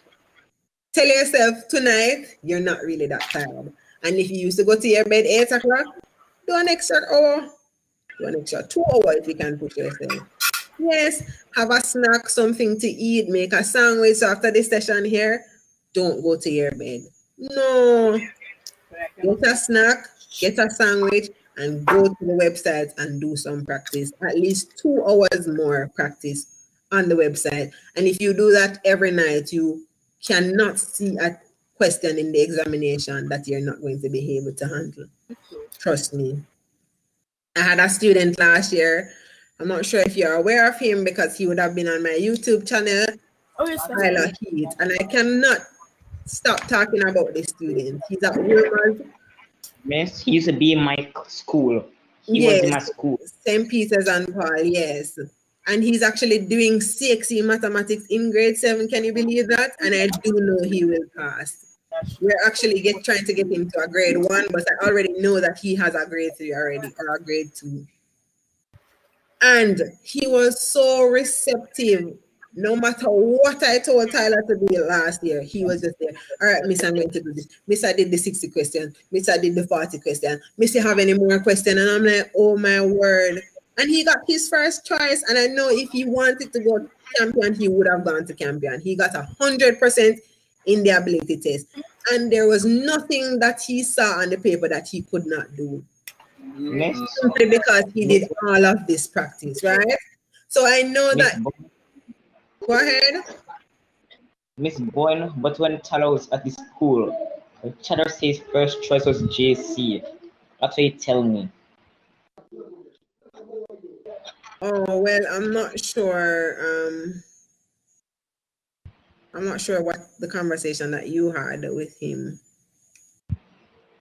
Tell yourself tonight you're not really that tired. And if you used to go to your bed eight o'clock, do an extra hour, do an extra two hours if you can push yourself. Yes, have a snack, something to eat, make a sandwich so after this session here. Don't go to your bed. No, get a snack, get a sandwich, and go to the website and do some practice. At least two hours more practice on the website. And if you do that every night, you cannot see a question in the examination that you're not going to be able to handle. Trust me. I had a student last year. I'm not sure if you're aware of him because he would have been on my YouTube channel, Oh, yes. Tyler Heath, and I cannot stop talking about the student. He's at Wolmer's Miss, he used to be in my school. He was in my Yes. school. St. Peter's and Paul, yes. And he's actually doing CXC mathematics in grade seven. Can you believe that? And I do know he will pass. We're actually get trying to get him to a grade one, but I already know that he has a grade three already or a grade two. And he was so receptive. No matter what I told Tyler to do last year, he was just there. All right, Miss, I'm going to do this. Miss, I did the 60 question. Miss, I did the 40 question. Miss, you have any more question? And I'm like, oh my word. And he got his first choice. And I know if he wanted to go to Campion, he would have gone to Campion. He got a hundred percent in the ability test. And there was nothing that he saw on the paper that he could not do. Simply because he did all of this practice, right? So I know that. Go ahead. Miss Boyne, but when Tyler was at the school, Tyler says first choice was JC. That's what he tell me. Oh well, I'm not sure. Um, I'm not sure what the conversation that you had with him.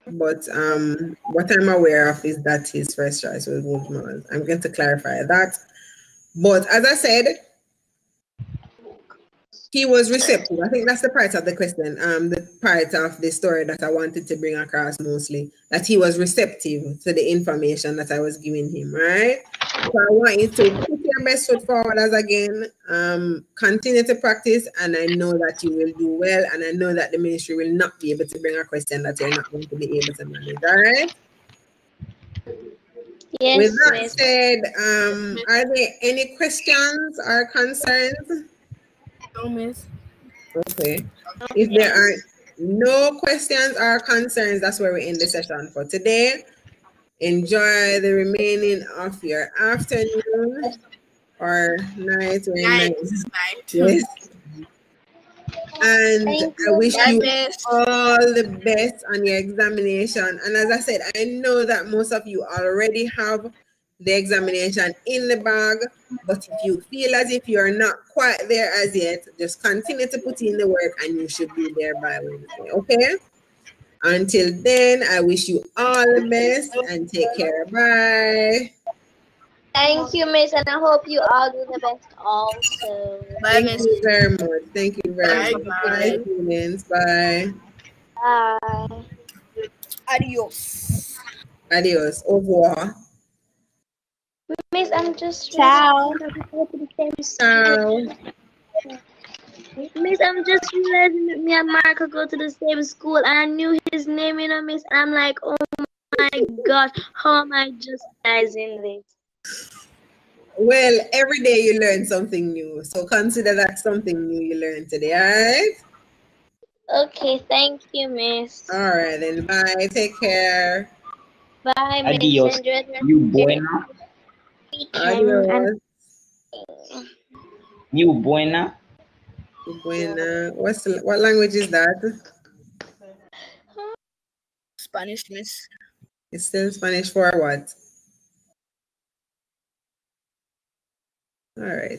But um, what I'm aware of is that his first choice was Wolmer's. I'm going to clarify that. But as I said, he was receptive. I think that's the part of the question, um, the part of the story that I wanted to bring across mostly, that he was receptive to the information that I was giving him, right? So I want you to put your best foot forward as again, um, continue to practice, and I know that you will do well, and I know that the ministry will not be able to bring a question that you're not going to be able to manage, all right? Yes, With that miss. said, um, are there any questions or concerns? No, miss. Okay. If there are no questions or concerns, that's where we end the session for today. Enjoy the remaining of your afternoon or night. or Night. night. Night. Yes. And Thank I wish Bye, you all the best on your examination. And as I said, I know that most of you already have the examination in the bag, but if you feel as if you're not quite there as yet, just continue to put in the work and you should be there by Wednesday. Okay? Until then, I wish you all the best and take care. Bye. Thank you, miss, and I hope you all do the best also. Bye, Thank miss. you very much. Thank you very Bye, much. bye. Bye, students. Bye. Bye. Adios. Adios. Au revoir. Miss, I'm just Ciao. realizing that to the. Ciao. Miss, I'm just realizing that me and Marco go to the same school, and I knew his name, you know, Miss. I'm like, oh my God, how am I just realizing this? Well, every day you learn something new. So consider that something new you learned today. All right. Okay, thank you, Miss. All right. Then bye. Take care. Bye, Miss. Adios. Enjoy You buena, weekend. And Adios. you buena. Buena. What's the, what language is that? Spanish, miss. It's still Spanish for what? All right.